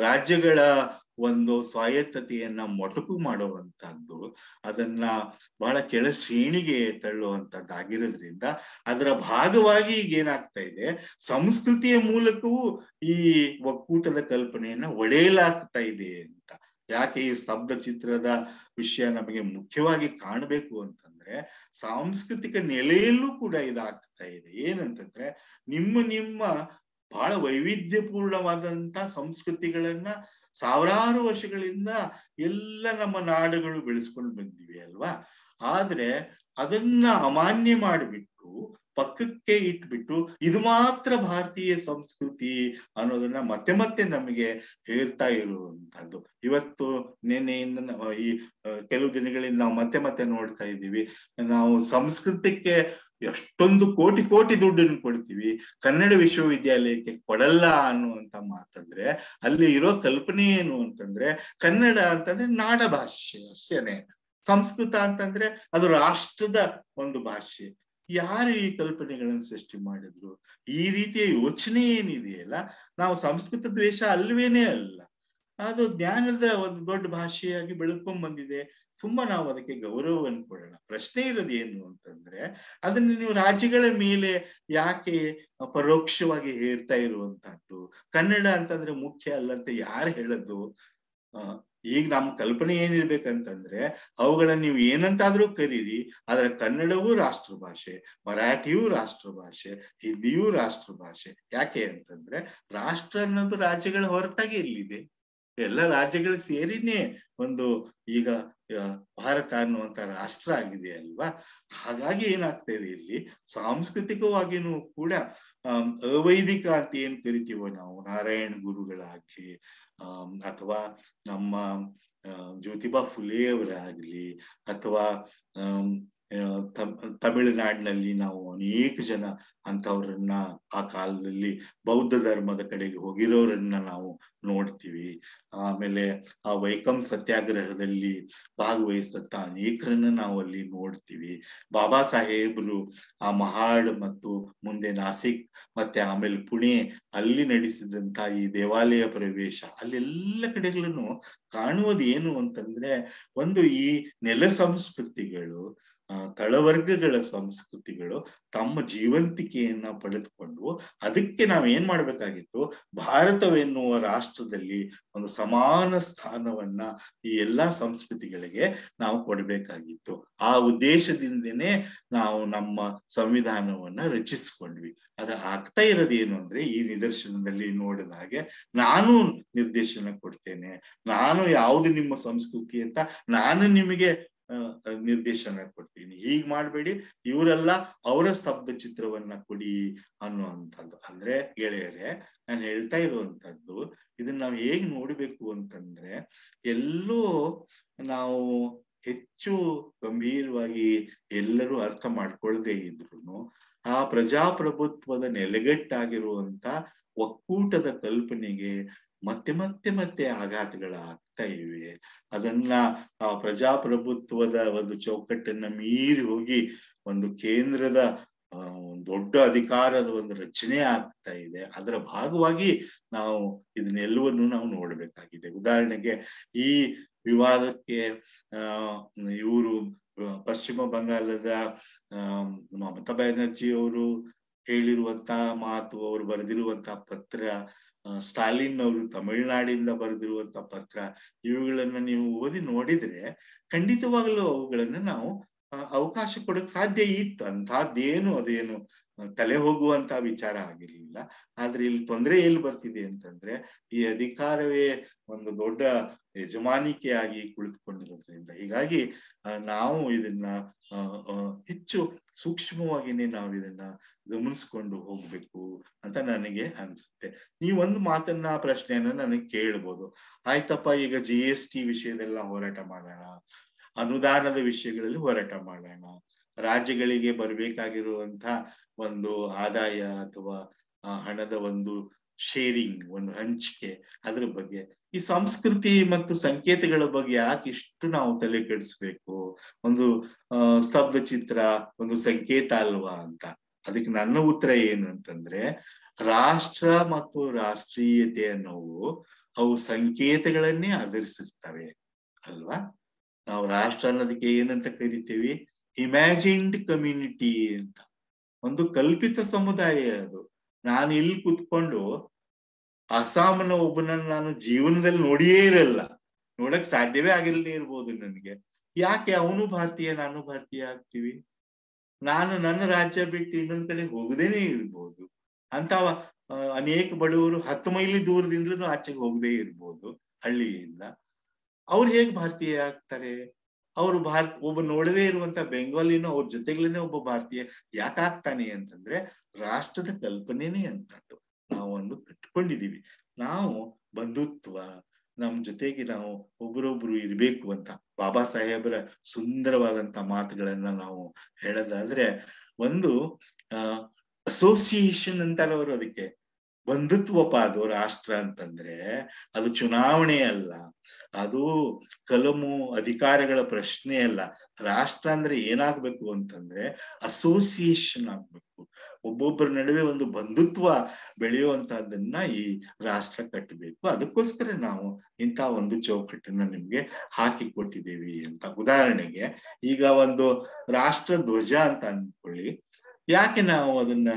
ರಾಜ್ಯಗಳ ಒಂದು ಸ್ವಾಯತ್ತತೆಯನ್ನ ಮೊಟಕು ಮಾಡುವಂತಹದ್ದು, ಅದನ್ನ ಬಹಳ ಕೆಳ ಶ್ರೇಣಿಗೆ ತಳ್ಳುವಂತದ್ದಾಗಿರೋದ್ರಿಂದ ಅದರ ಭಾಗವಾಗಿ ಈಗ ಏನಾಗ್ತಾ ಇದೆ, ಸಂಸ್ಕೃತಿಯ ಮೂಲಕವೂ ಈ ಒಕ್ಕೂಟದ ಕಲ್ಪನೆಯನ್ನ ಒಡೆಯಲಾಗ್ತಾ ಇದೆ ಅಂತ. ಯಾಕೆ ಈ ಸ್ತಬ್ಧ ಚಿತ್ರದ ವಿಷಯ ನಮಗೆ ಮುಖ್ಯವಾಗಿ ಕಾಣಬೇಕು ಅಂತಂದ್ರೆ ಸಾಂಸ್ಕೃತಿಕ ನೆಲೆಯಲ್ಲೂ ಕೂಡ ಇದಾಗ್ತಾ ಇದೆ. ಏನಂತಂದ್ರೆ ನಿಮ್ಮ ನಿಮ್ಮ ಬಹಳ ವೈವಿಧ್ಯಪೂರ್ಣವಾದಂತ ಸಂಸ್ಕೃತಿಗಳನ್ನ ಸಾವಿರಾರು ವರ್ಷಗಳಿಂದ ಎಲ್ಲ ನಮ್ಮ ನಾಡುಗಳು ಬೆಳೆಸ್ಕೊಂಡು ಬಂದಿವೆ ಅಲ್ವಾ? ಆದ್ರೆ ಅದನ್ನ ಅಮಾನ್ಯ ಮಾಡಿಬಿಟ್ಟು ಪಕ್ಕಕ್ಕೆ ಇಟ್ಬಿಟ್ಟು ಇದು ಮಾತ್ರ ಭಾರತೀಯ ಸಂಸ್ಕೃತಿ ಅನ್ನೋದನ್ನ ಮತ್ತೆ ಮತ್ತೆ ನಮಗೆ ಹೇರ್ತಾ ಇರುವಂತಹದ್ದು. ಇವತ್ತು ನಿನ್ನೆಯಿಂದ ಈ ಕೆಲವು ದಿನಗಳಿಂದ ನಾವು ಮತ್ತೆ ಮತ್ತೆ ನೋಡ್ತಾ ಇದ್ದೀವಿ. ನಾವು ಸಂಸ್ಕೃತಕ್ಕೆ ಎಷ್ಟೊಂದು ಕೋಟಿ ಕೋಟಿ ದುಡ್ಡನ್ನು ಕೊಡ್ತೀವಿ. ಕನ್ನಡ ವಿಶ್ವವಿದ್ಯಾಲಯಕ್ಕೆ ಕೊಡಲ್ಲ ಅನ್ನುವಂತ ಮಾತಂದ್ರೆ, ಅಲ್ಲಿ ಇರೋ ಕಲ್ಪನೆ ಏನು ಅಂತಂದ್ರೆ, ಕನ್ನಡ ಅಂತಂದ್ರೆ ನಾಡ ಭಾಷೆ ಅಷ್ಟೇನೆ. ಸಂಸ್ಕೃತ ಅಂತಂದ್ರೆ ಅದು ರಾಷ್ಟ್ರದ ಒಂದು ಭಾಷೆ. ಯಾರು ಈ ಕಲ್ಪನೆಗಳನ್ನು ಸೃಷ್ಟಿ ಮಾಡಿದ್ರು? ಈ ರೀತಿಯ ಯೋಚನೆ ಏನಿದೆಯಲ್ಲ? ನಾವು ಸಂಸ್ಕೃತ ದ್ವೇಷ ಅಲ್ವೇನೇ ಅಲ್ಲ. ಅದು ಜ್ಞಾನದ ಒಂದು ದೊಡ್ಡ ಭಾಷೆಯಾಗಿ ಬೆಳ್ಕೊಂಡ್ ಬಂದಿದೆ ತುಂಬಾ ನಾವು ಅದಕ್ಕೆ ಗೌರವವನ್ನು ಕೊಡೋಣ. ಪ್ರಶ್ನೆ ಇರೋದು ಏನು ಅಂತಂದ್ರೆ ಅದನ್ನ ನೀವು ರಾಜ್ಯಗಳ ಮೇಲೆ ಯಾಕೆ ಪರೋಕ್ಷವಾಗಿ ಹೇರ್ತಾ ಇರುವಂತಹದ್ದು? ಕನ್ನಡ ಅಂತಂದ್ರೆ ಮುಖ್ಯ ಅಲ್ಲ ಅಂತ ಯಾರು ಆ, ಈಗ ನಮ್ಮ ಕಲ್ಪನೆ ಏನಿರ್ಬೇಕಂತಂದ್ರೆ ಅವುಗಳನ್ನ ನೀವು ಏನಂತಾದ್ರೂ ಕರೀರಿ, ಆದ್ರೆ ಕನ್ನಡವೂ ರಾಷ್ಟ್ರ ಭಾಷೆ, ಮರಾಠಿಯೂ ರಾಷ್ಟ್ರ ಭಾಷೆ, ಹಿಂದಿಯೂ ರಾಷ್ಟ್ರ ಭಾಷೆ. ಯಾಕೆ ಅಂತಂದ್ರೆ, ರಾಷ್ಟ್ರ ಅನ್ನೋದು ರಾಜ್ಯಗಳ ಹೊರತಾಗಿ ಇಲ್ಲಿದೆ. ಎಲ್ಲ ರಾಜ್ಯಗಳು ಸೇರಿನೇ ಒಂದು ಈಗ ಭಾರತ ಅನ್ನುವಂತ ರಾಷ್ಟ್ರ ಆಗಿದೆ ಅಲ್ವಾ? ಹಾಗಾಗಿ ಏನಾಗ್ತಾ ಇದೆ ಇಲ್ಲಿ, ಸಾಂಸ್ಕೃತಿಕವಾಗಿನೂ ಕೂಡ ಅವೈದಿಕ ಅಂತ ಏನ್ ಕರಿತೀವೋ ನಾವು? ನಾರಾಯಣ ಗುರುಗಳಾಗ್ಲಿ ಅಥವಾ ನಮ್ಮ ಜ್ಯೋತಿಬಾ ಫುಲೆಯವರಾಗ್ಲಿ ಅಥವಾ ತಮಿಳುನಾಡಿನಲ್ಲಿ ನಾವು ಅನೇಕ ಜನ ಅಂಥವ್ರನ್ನ ಆ ಕಾಲದಲ್ಲಿ ಬೌದ್ಧ ಧರ್ಮದ ಕಡೆಗೆ ಹೋಗಿರೋರನ್ನ ನಾವು ನೋಡ್ತೀವಿ. ಆಮೇಲೆ ಆ ವೈಕಂ ಸತ್ಯಾಗ್ರಹದಲ್ಲಿ ಭಾಗವಹಿಸಿದಂತ ಅನೇಕರನ್ನ ನಾವು ಅಲ್ಲಿ ನೋಡ್ತೀವಿ. ಬಾಬಾ ಸಾಹೇಬ್ರು ಆ ಮಹಾಡ್ ಮತ್ತು ಮುಂದೆ ನಾಸಿಕ್ ಮತ್ತೆ ಆಮೇಲೆ ಪುಣೆ ಅಲ್ಲಿ ನಡೆಸಿದಂತ ಈ ದೇವಾಲಯ ಪ್ರವೇಶ ಅಲ್ಲೆಲ್ಲ ಕಡೆಗಳನ್ನು ಕಾಣುವುದು ಏನು ಅಂತಂದ್ರೆ ಒಂದು ಈ ನೆಲ ಸಂಸ್ಕೃತಿಗಳು ತಳವರ್ಗಗಳ ಸಂಸ್ಕೃತಿಗಳು ತಮ್ಮ ಜೀವಂತಿಕೆಯನ್ನ ಪಡೆದುಕೊಂಡು ಅದಕ್ಕೆ ನಾವ್ ಏನ್ ಮಾಡ್ಬೇಕಾಗಿತ್ತು? ಭಾರತವೆನ್ನುವ ರಾಷ್ಟ್ರದಲ್ಲಿ ಒಂದು ಸಮಾನ ಸ್ಥಾನವನ್ನ ಈ ಎಲ್ಲಾ ಸಂಸ್ಕೃತಿಗಳಿಗೆ ನಾವು ಕೊಡ್ಬೇಕಾಗಿತ್ತು. ಆ ಉದ್ದೇಶದಿಂದನೇ ನಾವು ನಮ್ಮ ಸಂವಿಧಾನವನ್ನ ರಚಿಸಿಕೊಂಡ್ವಿ. ಅದ ಆಗ್ತಾ ಇರೋದೇನು ಅಂದ್ರೆ ಈ ನಿದರ್ಶನದಲ್ಲಿ ನೋಡಿದ ಹಾಗೆ ನಾನು ನಿರ್ದೇಶನ ಕೊಡ್ತೇನೆ. ನಾನು ಯಾವುದು ನಿಮ್ಮ ಸಂಸ್ಕೃತಿ ಅಂತ ನಾನು ನಿಮಗೆ ನಿರ್ದೇಶನ ಕೊಡ್ತೀನಿ ಹೀಗ್ ಮಾಡಬೇಡಿ, ಇವರೆಲ್ಲ ಅವರ ಸ್ತಬ್ಧ ಚಿತ್ರವನ್ನ ಕೊಡಿ ಅನ್ನುವಂಥದ್ದು. ಅಂದ್ರೆ ಗೆಳೆಯರೆ, ನಾನು ಹೇಳ್ತಾ ಇರುವಂತದ್ದು ಇದನ್ನ ನಾವು ಹೇಗ್ ನೋಡ್ಬೇಕು ಅಂತಂದ್ರೆ, ಎಲ್ಲೂ ನಾವು ಹೆಚ್ಚು ಗಂಭೀರವಾಗಿ ಎಲ್ಲರೂ ಅರ್ಥ ಮಾಡ್ಕೊಳ್ದೇ ಇದ್ರು ಆ ಪ್ರಜಾಪ್ರಭುತ್ವದ ನೆಲೆಗಟ್ಟಾಗಿರುವಂತ ಒಕ್ಕೂಟದ ಕಲ್ಪನೆಗೆ ಮತ್ತೆ ಮತ್ತೆ ಮತ್ತೆ ಆಘಾತಗಳಾಗ್ತಾ ಇವೆ. ಅದನ್ನ ಪ್ರಜಾಪ್ರಭುತ್ವದ ಒಂದು ಚೌಕಟ್ಟನ್ನ ಮೀರಿ ಹೋಗಿ ಒಂದು ಕೇಂದ್ರದ ದೊಡ್ಡ ಅಧಿಕಾರದ ಒಂದು ರಚನೆ ಆಗ್ತಾ ಇದೆ. ಅದರ ಭಾಗವಾಗಿ ನಾವು ಇದನ್ನೆಲ್ಲವನ್ನು ನಾವು ನೋಡ್ಬೇಕಾಗಿದೆ. ಉದಾಹರಣೆಗೆ ಈ ವಿವಾದಕ್ಕೆ ಇವರು ಪಶ್ಚಿಮ ಬಂಗಾಳದ, ಆ, ಮಮತಾ ಬ್ಯಾನರ್ಜಿ ಅವರು ಹೇಳಿರುವಂತ ಮಾತು, ಅವರು ಬರೆದಿರುವಂತಹ ಪತ್ರ ಸ್ಟಾಲಿನ್ ಅವರು ತಮಿಳುನಾಡಿಂದ ಬರೆದಿರುವಂತ ಪತ್ರ, ಇವುಗಳನ್ನ ನೀವು ಓದಿ ನೋಡಿದ್ರೆ ಖಂಡಿತವಾಗ್ಲೂ ಅವುಗಳನ್ನ ನಾವು ಅವಕಾಶ ಕೊಡಕ್ ಸಾಧ್ಯ ಇತ್ತು. ಅಂತಹದ್ದೇನು ಅದೇನು ತಲೆ ಹೋಗುವಂತ ವಿಚಾರ ಆಗಿರ್ಲಿಲ್ಲ. ಆದ್ರೆ ಇಲ್ಲಿ ತೊಂದರೆ ಎಲ್ಲಿ ಬರ್ತಿದೆ ಅಂತಂದ್ರೆ, ಈ ಅಧಿಕಾರವೇ ಒಂದು ದೊಡ್ಡ ಯಜಮಾನಿಕೆಯಾಗಿ ಕುಳಿತುಕೊಂಡಿರೋದ್ರಿಂದ. ಹೀಗಾಗಿ ನಾವು ಇದನ್ನ ಹೆಚ್ಚು ಸೂಕ್ಷ್ಮವಾಗಿನೇ ನಾವು ಇದನ್ನ ಗಮನಿಸ್ಕೊಂಡು ಹೋಗ್ಬೇಕು ಅಂತ ನನಗೆ ಅನ್ಸುತ್ತೆ. ನೀವು ಒಂದು ಮಾತನ್ನ, ಪ್ರಶ್ನೆಯನ್ನ ನನಗೆ ಕೇಳ್ಬೋದು. ಆಯ್ತಪ್ಪ, ಈಗ ಜಿ ಎಸ್ ಟಿ ವಿಷಯದೆಲ್ಲ ಹೋರಾಟ ಮಾಡೋಣ. ಅನುದಾನದ ವಿಷಯಗಳಲ್ಲಿ ಹೋರಾಟ ಮಾಡೋಣ. ರಾಜ್ಯಗಳಿಗೆ ಬರ್ಬೇಕಾಗಿರುವಂತ ಒಂದು ಆದಾಯ ಅಥವಾ ಹಣದ ಒಂದು ಶೇರಿಂಗ್ ಒಂದು ಹಂಚಿಕೆ ಅದ್ರ ಬಗ್ಗೆ. ಈ ಸಂಸ್ಕೃತಿ ಮತ್ತು ಸಂಕೇತಗಳ ಬಗ್ಗೆ ಯಾಕೆ ಇಷ್ಟು ನಾವು ತಲೆ ಕೆಡಿಸ್ಬೇಕು? ಒಂದು ಸ್ತಬ್ಧ ಚಿತ್ರ, ಒಂದು ಸಂಕೇತ ಅಲ್ವಾ ಅಂತ. ಅದಕ್ಕೆ ನನ್ನ ಉತ್ತರ ಏನು ಅಂತಂದ್ರೆ, ರಾಷ್ಟ್ರ ಮತ್ತು ರಾಷ್ಟ್ರೀಯತೆ ಅನ್ನೋವು ಅವು ಸಂಕೇತಗಳನ್ನೇ ಆಧರಿಸಿರ್ತವೆ ಅಲ್ವಾ? ನಾವು ರಾಷ್ಟ್ರ ಅನ್ನೋದಕ್ಕೆ ಏನಂತ ಕರಿತೀವಿ? ಇಮ್ಯಾಜಿನ್ಡ್ ಕಮ್ಯುನಿಟಿ ಅಂತ. ಒಂದು ಕಲ್ಪಿತ ಸಮುದಾಯ ಅದು. ನಾನು ಇಲ್ಲಿ ಕುತ್ಕೊಂಡು ಅಸ್ಸಾಂನ ಒಬ್ಬನನ್ನ ನಾನು ಜೀವನದಲ್ಲಿ ನೋಡಿಯೇ ಇರಲ್ಲ. ನೋಡಕ್ ಸಾಧ್ಯವೇ ಆಗಿರಲೇ ಇರ್ಬೋದು ನನಗೆ. ಯಾಕೆ ಅವನು ಭಾರತೀಯ, ನಾನು ಭಾರತೀಯ ಆಗ್ತೀವಿ? ನಾನು ನನ್ನ ರಾಜ್ಯ ಬಿಟ್ಟು ಇನ್ನೊಂದ್ ಕಡೆ ಹೋಗದೇನೆ ಇರ್ಬೋದು. ಅಂತ ಅನೇಕ ಬಡವರು ಹತ್ತು ಮೈಲಿ ದೂರದಿಂದಲೂ ಆಚೆಗೆ ಹೋಗದೇ ಇರ್ಬೋದು ಹಳ್ಳಿಯಿಂದ. ಅವ್ರು ಹೇಗ್ ಭಾರತೀಯ ಆಗ್ತಾರೆ? ಅವರು ಭಾರತ, ಒಬ್ಬ ನೋಡದೇ ಇರುವಂತ ಬೆಂಗಾಲಿನ ಅವ್ರ ಜೊತೆಗ್ಲೇನೆ ಒಬ್ಬ ಭಾರತೀಯ ಯಾಕಾಗ್ತಾನೆ ಅಂತಂದ್ರೆ ರಾಷ್ಟ್ರದ ಕಲ್ಪನೆನೇ ಅಂತದ್ದು ನಾವು ಒಂದು ಕಟ್ಕೊಂಡಿದೀವಿ. ನಾವು ಬಂಧುತ್ವ, ನಮ್ ಜೊತೆಗೆ ನಾವು ಒಬ್ರೊಬ್ರು ಇರ್ಬೇಕು ಅಂತ. ಬಾಬಾ ಸಾಹೇಬರ ಸುಂದರವಾದಂತ ಮಾತುಗಳನ್ನ ನಾವು ಹೇಳೋದಾದ್ರೆ ಒಂದು ಅಸೋಸಿಯೇಷನ್ ಅಂತಾರೆ ಅವರು ಅದಕ್ಕೆ. ಬಂಧುತ್ವಪ್ಪ ಅದು ರಾಷ್ಟ್ರ ಅಂತಂದ್ರೆ ಅದು ಚುನಾವಣೆ ಅಲ್ಲ. ಅದು ಕಲಮು ಅಧಿಕಾರಗಳ ಪ್ರಶ್ನೆ ಅಲ್ಲ. ರಾಷ್ಟ್ರ ಅಂದ್ರೆ ಏನಾಗ್ಬೇಕು ಅಂತಂದ್ರೆ ಅಸೋಸಿಯೇಷನ್ ಆಗ್ಬೇಕು. ಒಬ್ಬೊಬ್ಬರ ನಡುವೆ ಒಂದು ಬಂಧುತ್ವ ಬೆಳೆಯುವಂತಹದ್ದನ್ನ ಈ ರಾಷ್ಟ್ರ ಕಟ್ಟಬೇಕು. ಅದಕ್ಕೋಸ್ಕರ ನಾವು ಇಂಥ ಒಂದು ಚೌಕಟ್ಟನ್ನ ನಿಮ್ಗೆ ಹಾಕಿ ಕೊಟ್ಟಿದ್ದೇವೆ ಅಂತ. ಉದಾಹರಣೆಗೆ ಈಗ ಒಂದು ರಾಷ್ಟ್ರ ಧ್ವಜ ಅಂತ ಅನ್ಕೊಳ್ಳಿ ಯಾಕೆ ನಾವು ಅದನ್ನ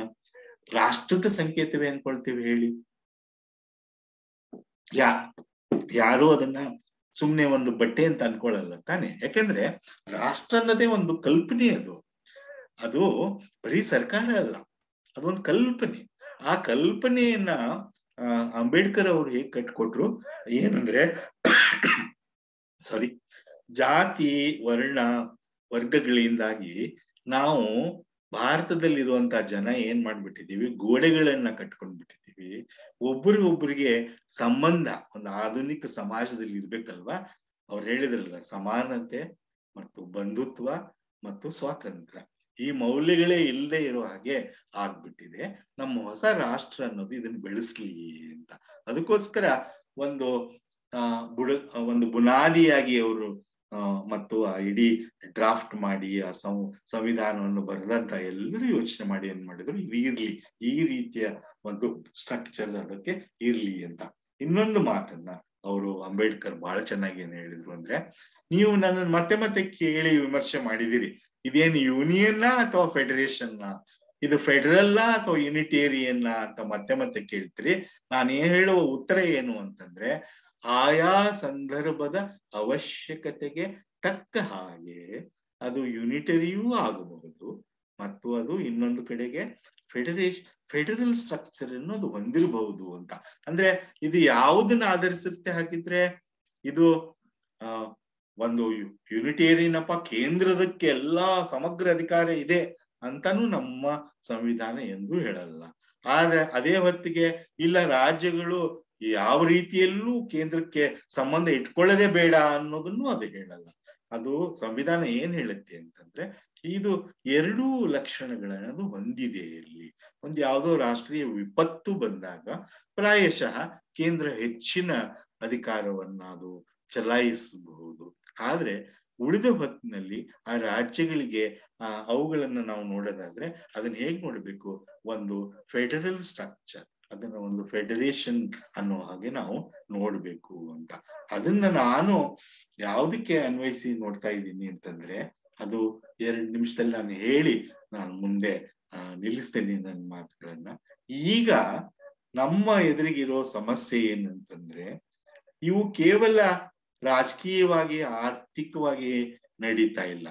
ರಾಷ್ಟ್ರದ ಸಂಕೇತವೇ ಅನ್ಕೊಳ್ತೀವಿ ಹೇಳಿ? ಯಾ ಯಾರು ಅದನ್ನ ಸುಮ್ನೆ ಒಂದು ಬಟ್ಟೆ ಅಂತ ಅನ್ಕೊಳ್ಳಲ್ಲ ತಾನೆ? ಯಾಕಂದ್ರೆ ರಾಷ್ಟ್ರ ಅನ್ನದೇ ಒಂದು ಕಲ್ಪನೆ ಅದು. ಅದು ಬರೀ ಸರ್ಕಾರ ಅಲ್ಲ, ಅದೊಂದು ಕಲ್ಪನೆ. ಆ ಕಲ್ಪನೆಯನ್ನ ಅಂಬೇಡ್ಕರ್ ಅವ್ರು ಹೇಗ್ ಕಟ್ಕೊಟ್ರು? ಏನಂದ್ರೆ ಸಾರಿ ಜಾತಿ, ವರ್ಣ, ವರ್ಗಗಳಿಂದಾಗಿ ನಾವು ಭಾರತದಲ್ಲಿರುವಂತ ಜನ ಏನ್ ಮಾಡ್ಬಿಟ್ಟಿದೀವಿ ಗೋಡೆಗಳನ್ನ ಕಟ್ಕೊಂಡ್ ಬಿಟ್ಟಿದೀವಿ ಒಬ್ರಿಗೊಬ್ರಿಗೆ ಸಂಬಂಧ, ಒಂದು ಆಧುನಿಕ ಸಮಾಜದಲ್ಲಿ ಇರ್ಬೇಕಲ್ವಾ? ಅವ್ರು ಹೇಳಿದ್ರಲ್ಲ, ಸಮಾನತೆ ಮತ್ತು ಬಂಧುತ್ವ ಮತ್ತು ಸ್ವಾತಂತ್ರ್ಯ. ಈ ಮೌಲ್ಯಗಳೇ ಇಲ್ಲದೆ ಇರೋ ಹಾಗೆ ಆಗ್ಬಿಟ್ಟಿದೆ. ನಮ್ಮ ಹೊಸ ರಾಷ್ಟ್ರ ಅನ್ನೋದು ಇದನ್ನ ಬೆಳೆಸ್ಲಿ ಅಂತ. ಅದಕ್ಕೋಸ್ಕರ ಒಂದು, ಆ, ಬುಡ, ಒಂದು ಬುನಾದಿಯಾಗಿ ಅವರು ಮತ್ತು ಆ ಇಡೀ ಡ್ರಾಫ್ಟ್ ಮಾಡಿ, ಆ ಸಂ ಸಂವಿಧಾನವನ್ನು ಬರೆದಂತ ಎಲ್ಲರೂ ಯೋಚನೆ ಮಾಡಿ ಏನ್ ಮಾಡಿದ್ರು? ಇದು ಈ ರೀತಿಯ ಒಂದು ಸ್ಟ್ರಕ್ಚರ್ ಅದಕ್ಕೆ ಇರ್ಲಿ ಅಂತ. ಇನ್ನೊಂದು ಮಾತನ್ನ ಅವರು ಅಂಬೇಡ್ಕರ್ ಬಹಳ ಚೆನ್ನಾಗಿ ಏನ್ ಹೇಳಿದ್ರು ಅಂದ್ರೆ, ನೀವು ನನ್ನ ಮತ್ತೆ ಮತ್ತೆ ಕೇಳಿ ವಿಮರ್ಶೆ ಮಾಡಿದಿರಿ. ಇದೇನು ಯೂನಿಯನ್ನ ಅಥವಾ ಫೆಡರೇಷನ್ ಇದು ಫೆಡರಲ್ಲ ಅಥವಾ ಯುನಿಟೇರಿಯನ್ನ ಅಂತ ಮತ್ತೆ ಮತ್ತೆ ಕೇಳ್ತೀರಿ. ನಾನು ಏನ್ ಹೇಳುವ ಉತ್ತರ ಏನು ಅಂತಂದ್ರೆ ಆಯಾ ಸಂದರ್ಭದ ಅವಶ್ಯಕತೆಗೆ ತಕ್ಕ ಹಾಗೆ ಅದು ಯುನಿಟರಿಯೂ ಆಗಬಹುದು. ಮತ್ತು ಅದು ಇನ್ನೊಂದು ಕಡೆಗೆ ಫೆಡರೇಷನ್ ಫೆಡರಲ್ ಸ್ಟ್ರಕ್ಚರ್ ಅನ್ನೋದು ಹೊಂದಿರಬಹುದು ಅಂತ. ಅಂದ್ರೆ ಇದು ಯಾವುದನ್ನ ಆಧರಿಸುತ್ತೆ ಹಾಕಿದ್ರೆ ಇದು ಒಂದು ಯುನಿಟೇರಿಯನ್ ಅಪ್ಪ ಕೇಂದ್ರದಕ್ಕೆ ಎಲ್ಲಾ ಸಮಗ್ರ ಅಧಿಕಾರ ಇದೆ ಅಂತಾನು ನಮ್ಮ ಸಂವಿಧಾನ ಎಂದು ಹೇಳಲ್ಲ. ಆದ್ರೆ ಅದೇ ಹೊತ್ತಿಗೆ ಇಲ್ಲ ರಾಜ್ಯಗಳು ಯಾವ ರೀತಿಯಲ್ಲೂ ಕೇಂದ್ರಕ್ಕೆ ಸಂಬಂಧ ಇಟ್ಕೊಳ್ಳದೆ ಬೇಡ ಅನ್ನೋದನ್ನು ಅದು ಹೇಳಲ್ಲ. ಅದು ಸಂವಿಧಾನ ಏನ್ ಹೇಳುತ್ತೆ ಅಂತಂದ್ರೆ ಇದು ಎರಡೂ ಲಕ್ಷಣಗಳನ್ನದು ಹೊಂದಿದೆ ಇಲ್ಲಿ. ಒಂದು ಯಾವುದೋ ರಾಷ್ಟ್ರೀಯ ವಿಪತ್ತು ಬಂದಾಗ ಪ್ರಾಯಶಃ ಕೇಂದ್ರ ಹೆಚ್ಚಿನ ಅಧಿಕಾರವನ್ನ ಅದು ಚಲಾಯಿಸಬಹುದು. ಆದ್ರೆ ಉಳಿದ ಹೊತ್ತಿನಲ್ಲಿ ಆ ರಾಜ್ಯಗಳಿಗೆ, ಆ ಅವುಗಳನ್ನ ನಾವು ನೋಡೋದಾದ್ರೆ ಅದನ್ನ ಹೇಗ್ ನೋಡ್ಬೇಕು? ಒಂದು ಫೆಡರಲ್ ಸ್ಟ್ರಕ್ಚರ್. ಅದನ್ನ ಒಂದು ಫೆಡರೇಷನ್ ಅನ್ನೋ ಹಾಗೆ ನಾವು ನೋಡ್ಬೇಕು ಅಂತ. ಅದನ್ನ ನಾನು ಯಾವ್ದಕ್ಕೆ ಅನ್ವಯಿಸಿ ನೋಡ್ತಾ ಇದ್ದೀನಿ ಅಂತಂದ್ರೆ, ಅದು ಎರಡು ನಿಮಿಷದಲ್ಲಿ ನಾನು ಹೇಳಿ ನಾನು ಮುಂದೆ ನಿಲ್ಲಿಸ್ತೇನೆ ನನ್ನ ಮಾತುಗಳನ್ನ. ಈಗ ನಮ್ಮ ಎದುರಿಗಿರೋ ಸಮಸ್ಯೆ ಏನಂತಂದ್ರೆ, ಇವು ಕೇವಲ ರಾಜಕೀಯವಾಗಿ, ಆರ್ಥಿಕವಾಗಿ ನಡೀತಾ ಇಲ್ಲ.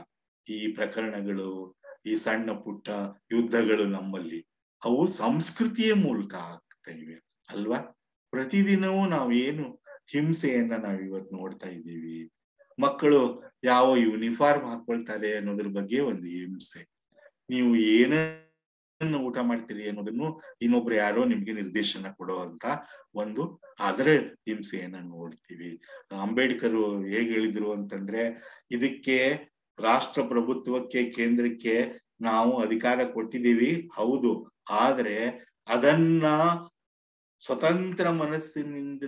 ಈ ಪ್ರಕರಣಗಳು, ಈ ಸಣ್ಣ ಪುಟ್ಟ ಯುದ್ಧಗಳು ನಮ್ಮಲ್ಲಿ, ಅವು ಸಂಸ್ಕೃತಿಯ ಮೂಲಕ ಇವೆ ಅಲ್ವಾ? ಪ್ರತಿದಿನವೂ ನಾವು ಏನು ಹಿಂಸೆಯನ್ನ ನಾವ್ ಇವತ್ ನೋಡ್ತಾ ಇದ್ದೀವಿ. ಮಕ್ಕಳು ಯಾವ ಯೂನಿಫಾರ್ಮ್ ಹಾಕೊಳ್ತಾರೆ ಅನ್ನೋದ್ರ ಬಗ್ಗೆ ಒಂದು ಹಿಂಸೆ. ನೀವು ಏನನ್ನ ಊಟ ಮಾಡ್ತೀರಿ ಅನ್ನೋದನ್ನು ಇನ್ನೊಬ್ರು ಯಾರೋ ನಿಮ್ಗೆ ನಿರ್ದೇಶನ ಕೊಡೋ ಅಂತ ಒಂದು ಅದರ ಹಿಂಸೆಯನ್ನ ನೋಡ್ತೀವಿ. ಅಂಬೇಡ್ಕರ್ ಹೇಗ್ ಹೇಳಿದ್ರು ಅಂತಂದ್ರೆ, ಇದಕ್ಕೆ ರಾಷ್ಟ್ರ ಪ್ರಭುತ್ವಕ್ಕೆ ಕೇಂದ್ರಕ್ಕೆ ನಾವು ಅಧಿಕಾರ ಕೊಟ್ಟಿದ್ದೀವಿ, ಹೌದು. ಆದ್ರೆ ಅದನ್ನ ಸ್ವತಂತ್ರ ಮನಸ್ಸಿನಿಂದ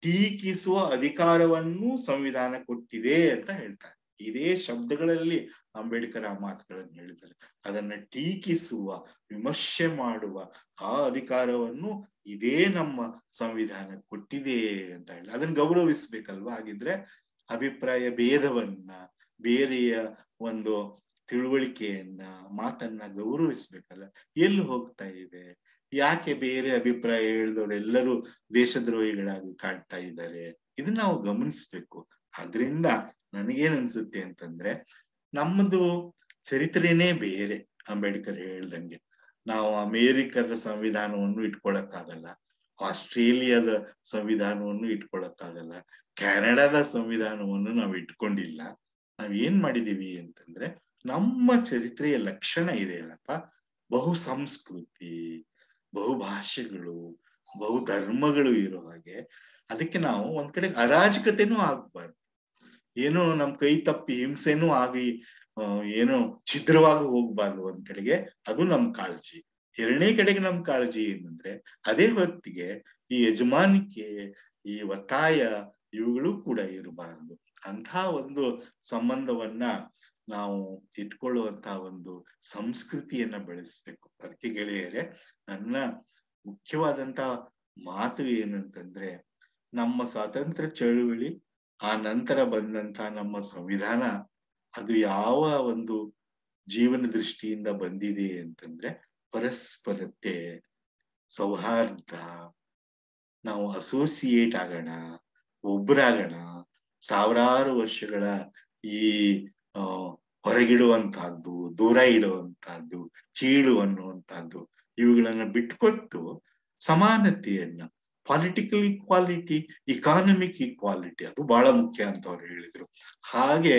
ಟೀಕಿಸುವ ಅಧಿಕಾರವನ್ನು ಸಂವಿಧಾನ ಕೊಟ್ಟಿದೆ ಅಂತ ಹೇಳ್ತಾರೆ. ಇದೇ ಶಬ್ದಗಳಲ್ಲಿ ಅಂಬೇಡ್ಕರ್ ಆ ಮಾತುಗಳನ್ನು ಹೇಳಿದ್ದಾರೆ. ಅದನ್ನ ಟೀಕಿಸುವ, ವಿಮರ್ಶೆ ಮಾಡುವ ಆ ಅಧಿಕಾರವನ್ನು ಇದೇ ನಮ್ಮ ಸಂವಿಧಾನ ಕೊಟ್ಟಿದೆ ಅಂತ ಹೇಳಿ. ಅದನ್ನ ಗೌರವಿಸ್ಬೇಕಲ್ವಾ? ಹಾಗಿದ್ರೆ ಅಭಿಪ್ರಾಯ ಭೇದವನ್ನ, ಬೇರೆಯ ಒಂದು ತಿಳುವಳಿಕೆಯನ್ನ, ಮಾತನ್ನ ಗೌರವಿಸ್ಬೇಕಲ್ಲ? ಎಲ್ಲಿ ಹೋಗ್ತಾ ಇದೆ? ಯಾಕೆ ಬೇರೆ ಅಭಿಪ್ರಾಯ ಹೇಳಿದವರೆಲ್ಲರೂ ದೇಶದ್ರೋಹಿಗಳಾಗಿ ಕಾಡ್ತಾ ಇದ್ದಾರೆ? ಇದನ್ನ ನಾವು ಗಮನಿಸ್ಬೇಕು. ಅದರಿಂದ ನನಗೇನ್ ಅನ್ಸುತ್ತೆ ಅಂತಂದ್ರೆ, ನಮ್ಮದು ಚರಿತ್ರೆನೇ ಬೇರೆ, ಅಂಬೇಡ್ಕರ್ ಹೇಳ್ದಂಗೆ. ನಾವು ಅಮೇರಿಕದ ಸಂವಿಧಾನವನ್ನು ಇಟ್ಕೊಳಕ್ಕಾಗಲ್ಲ, ಆಸ್ಟ್ರೇಲಿಯಾದ ಸಂವಿಧಾನವನ್ನು ಇಟ್ಕೊಳಕ್ಕಾಗಲ್ಲ, ಕೆನಡಾದ ಸಂವಿಧಾನವನ್ನು ನಾವು ಇಟ್ಕೊಂಡಿಲ್ಲ. ನಾವ್ ಏನ್ ಮಾಡಿದೀವಿ ಅಂತಂದ್ರೆ, ನಮ್ಮ ಚರಿತ್ರೆಯ ಲಕ್ಷಣ ಇದೆ ಅಲ್ಲಪ್ಪ. ಬಹು ಸಂಸ್ಕೃತಿ ಬಹು ಭಾಷೆಗಳು ಬಹು ಧರ್ಮಗಳು ಇರೋ ಹಾಗೆ ಅದಕ್ಕೆ ನಾವು ಒಂದ್ ಕಡೆ ಅರಾಜಕತೆನೂ ಆಗ್ಬಾರ್ದು. ಏನೋ ನಮ್ ಕೈ ತಪ್ಪಿ ಹಿಂಸೆನೂ ಆಗಿ ಏನೋ ಛಿದ್ರವಾಗಿ ಹೋಗ್ಬಾರ್ದು ಒಂದ್ ಕಡೆಗೆ, ಅದು ನಮ್ ಕಾಳಜಿ. ಎರಡನೇ ಕಡೆಗೆ ನಮ್ ಕಾಳಜಿ ಏನಂದ್ರೆ, ಅದೇ ಹೊತ್ತಿಗೆ ಈ ಯಜಮಾನಿಕೆ, ಈ ಒತ್ತಾಯ ಇವುಗಳು ಕೂಡ ಇರಬಾರ್ದು. ಅಂತ ಒಂದು ಸಂಬಂಧವನ್ನ ನಾವು ಇಟ್ಕೊಳ್ಳುವಂತಹ ಒಂದು ಸಂಸ್ಕೃತಿಯನ್ನ ಬೆಳೆಸ್ಬೇಕು. ಅದಕ್ಕೆ ಗೆಳೆಯರೆ, ನನ್ನ ಮುಖ್ಯವಾದಂತ ಮಾತು ಏನಂತಂದ್ರೆ, ನಮ್ಮ ಸ್ವಾತಂತ್ರ್ಯ ಚಳುವಳಿ, ಆ ನಂತರ ಬಂದಂತ ನಮ್ಮ ಸಂವಿಧಾನ, ಅದು ಯಾವ ಒಂದು ಜೀವನ ದೃಷ್ಟಿಯಿಂದ ಬಂದಿದೆ ಅಂತಂದ್ರೆ, ಪರಸ್ಪರತೆ, ಸೌಹಾರ್ದ, ನಾವು ಅಸೋಸಿಯೇಟ್ ಆಗೋಣ ಒಬ್ಬರಾಗೋಣ ಸಾವಿರಾರು ವರ್ಷಗಳ ಈ ಹೊರಗಿಡುವಂತಹದ್ದು, ದೂರ ಇಡುವಂತಹದ್ದು ಕೀಳು ಅನ್ನುವಂತಹದ್ದು ಇವುಗಳನ್ನ ಬಿಟ್ಕೊಟ್ಟು ಸಮಾನತೆಯನ್ನ ಪಾಲಿಟಿಕಲ್ ಈಕ್ವಾಲಿಟಿ ಇಕಾನಮಿಕ್ ಈಕ್ವಾಲಿಟಿ ಅದು ಬಹಳ ಮುಖ್ಯ ಅಂತ ಅವ್ರು ಹೇಳಿದ್ರು. ಹಾಗೆ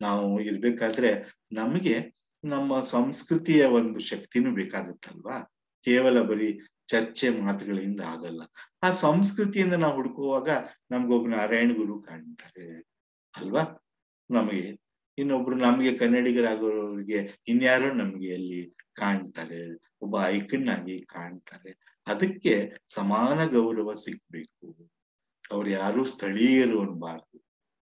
ನಾವು ಇರ್ಬೇಕಾದ್ರೆ ನಮಗೆ ನಮ್ಮ ಸಂಸ್ಕೃತಿಯ ಒಂದು ಶಕ್ತಿನೂ ಬೇಕಾಗುತ್ತಲ್ವಾ? ಕೇವಲ ಬರೀ ಚರ್ಚೆ ಮಾತುಗಳಿಂದ ಆಗಲ್ಲ. ಆ ಸಂಸ್ಕೃತಿಯಿಂದ ನಾವು ಹುಡುಕುವಾಗ ನಮ್ಗೊಬ್ಬ ನಾರಾಯಣ ಗುರು ಕಾಣ್ತಾರೆ. ಅಲ್ವಾ? ನಮಗೆ ಇನ್ನೊಬ್ರು ನಮ್ಗೆ ಕನ್ನಡಿಗರಾಗೋರಿಗೆ ಇನ್ಯಾರೋ ನಮ್ಗೆ ಅಲ್ಲಿ ಕಾಣ್ತಾರೆ, ಒಬ್ಬ ಐಕಣ್ಣಾಗಿ ಆಗಿ ಕಾಣ್ತಾರೆ. ಅದಕ್ಕೆ ಸಮಾನ ಗೌರವ ಸಿಗ್ಬೇಕು. ಅವ್ರು ಯಾರು ಸ್ಥಳೀಯರು ಅನ್ಬಾರ್ದು.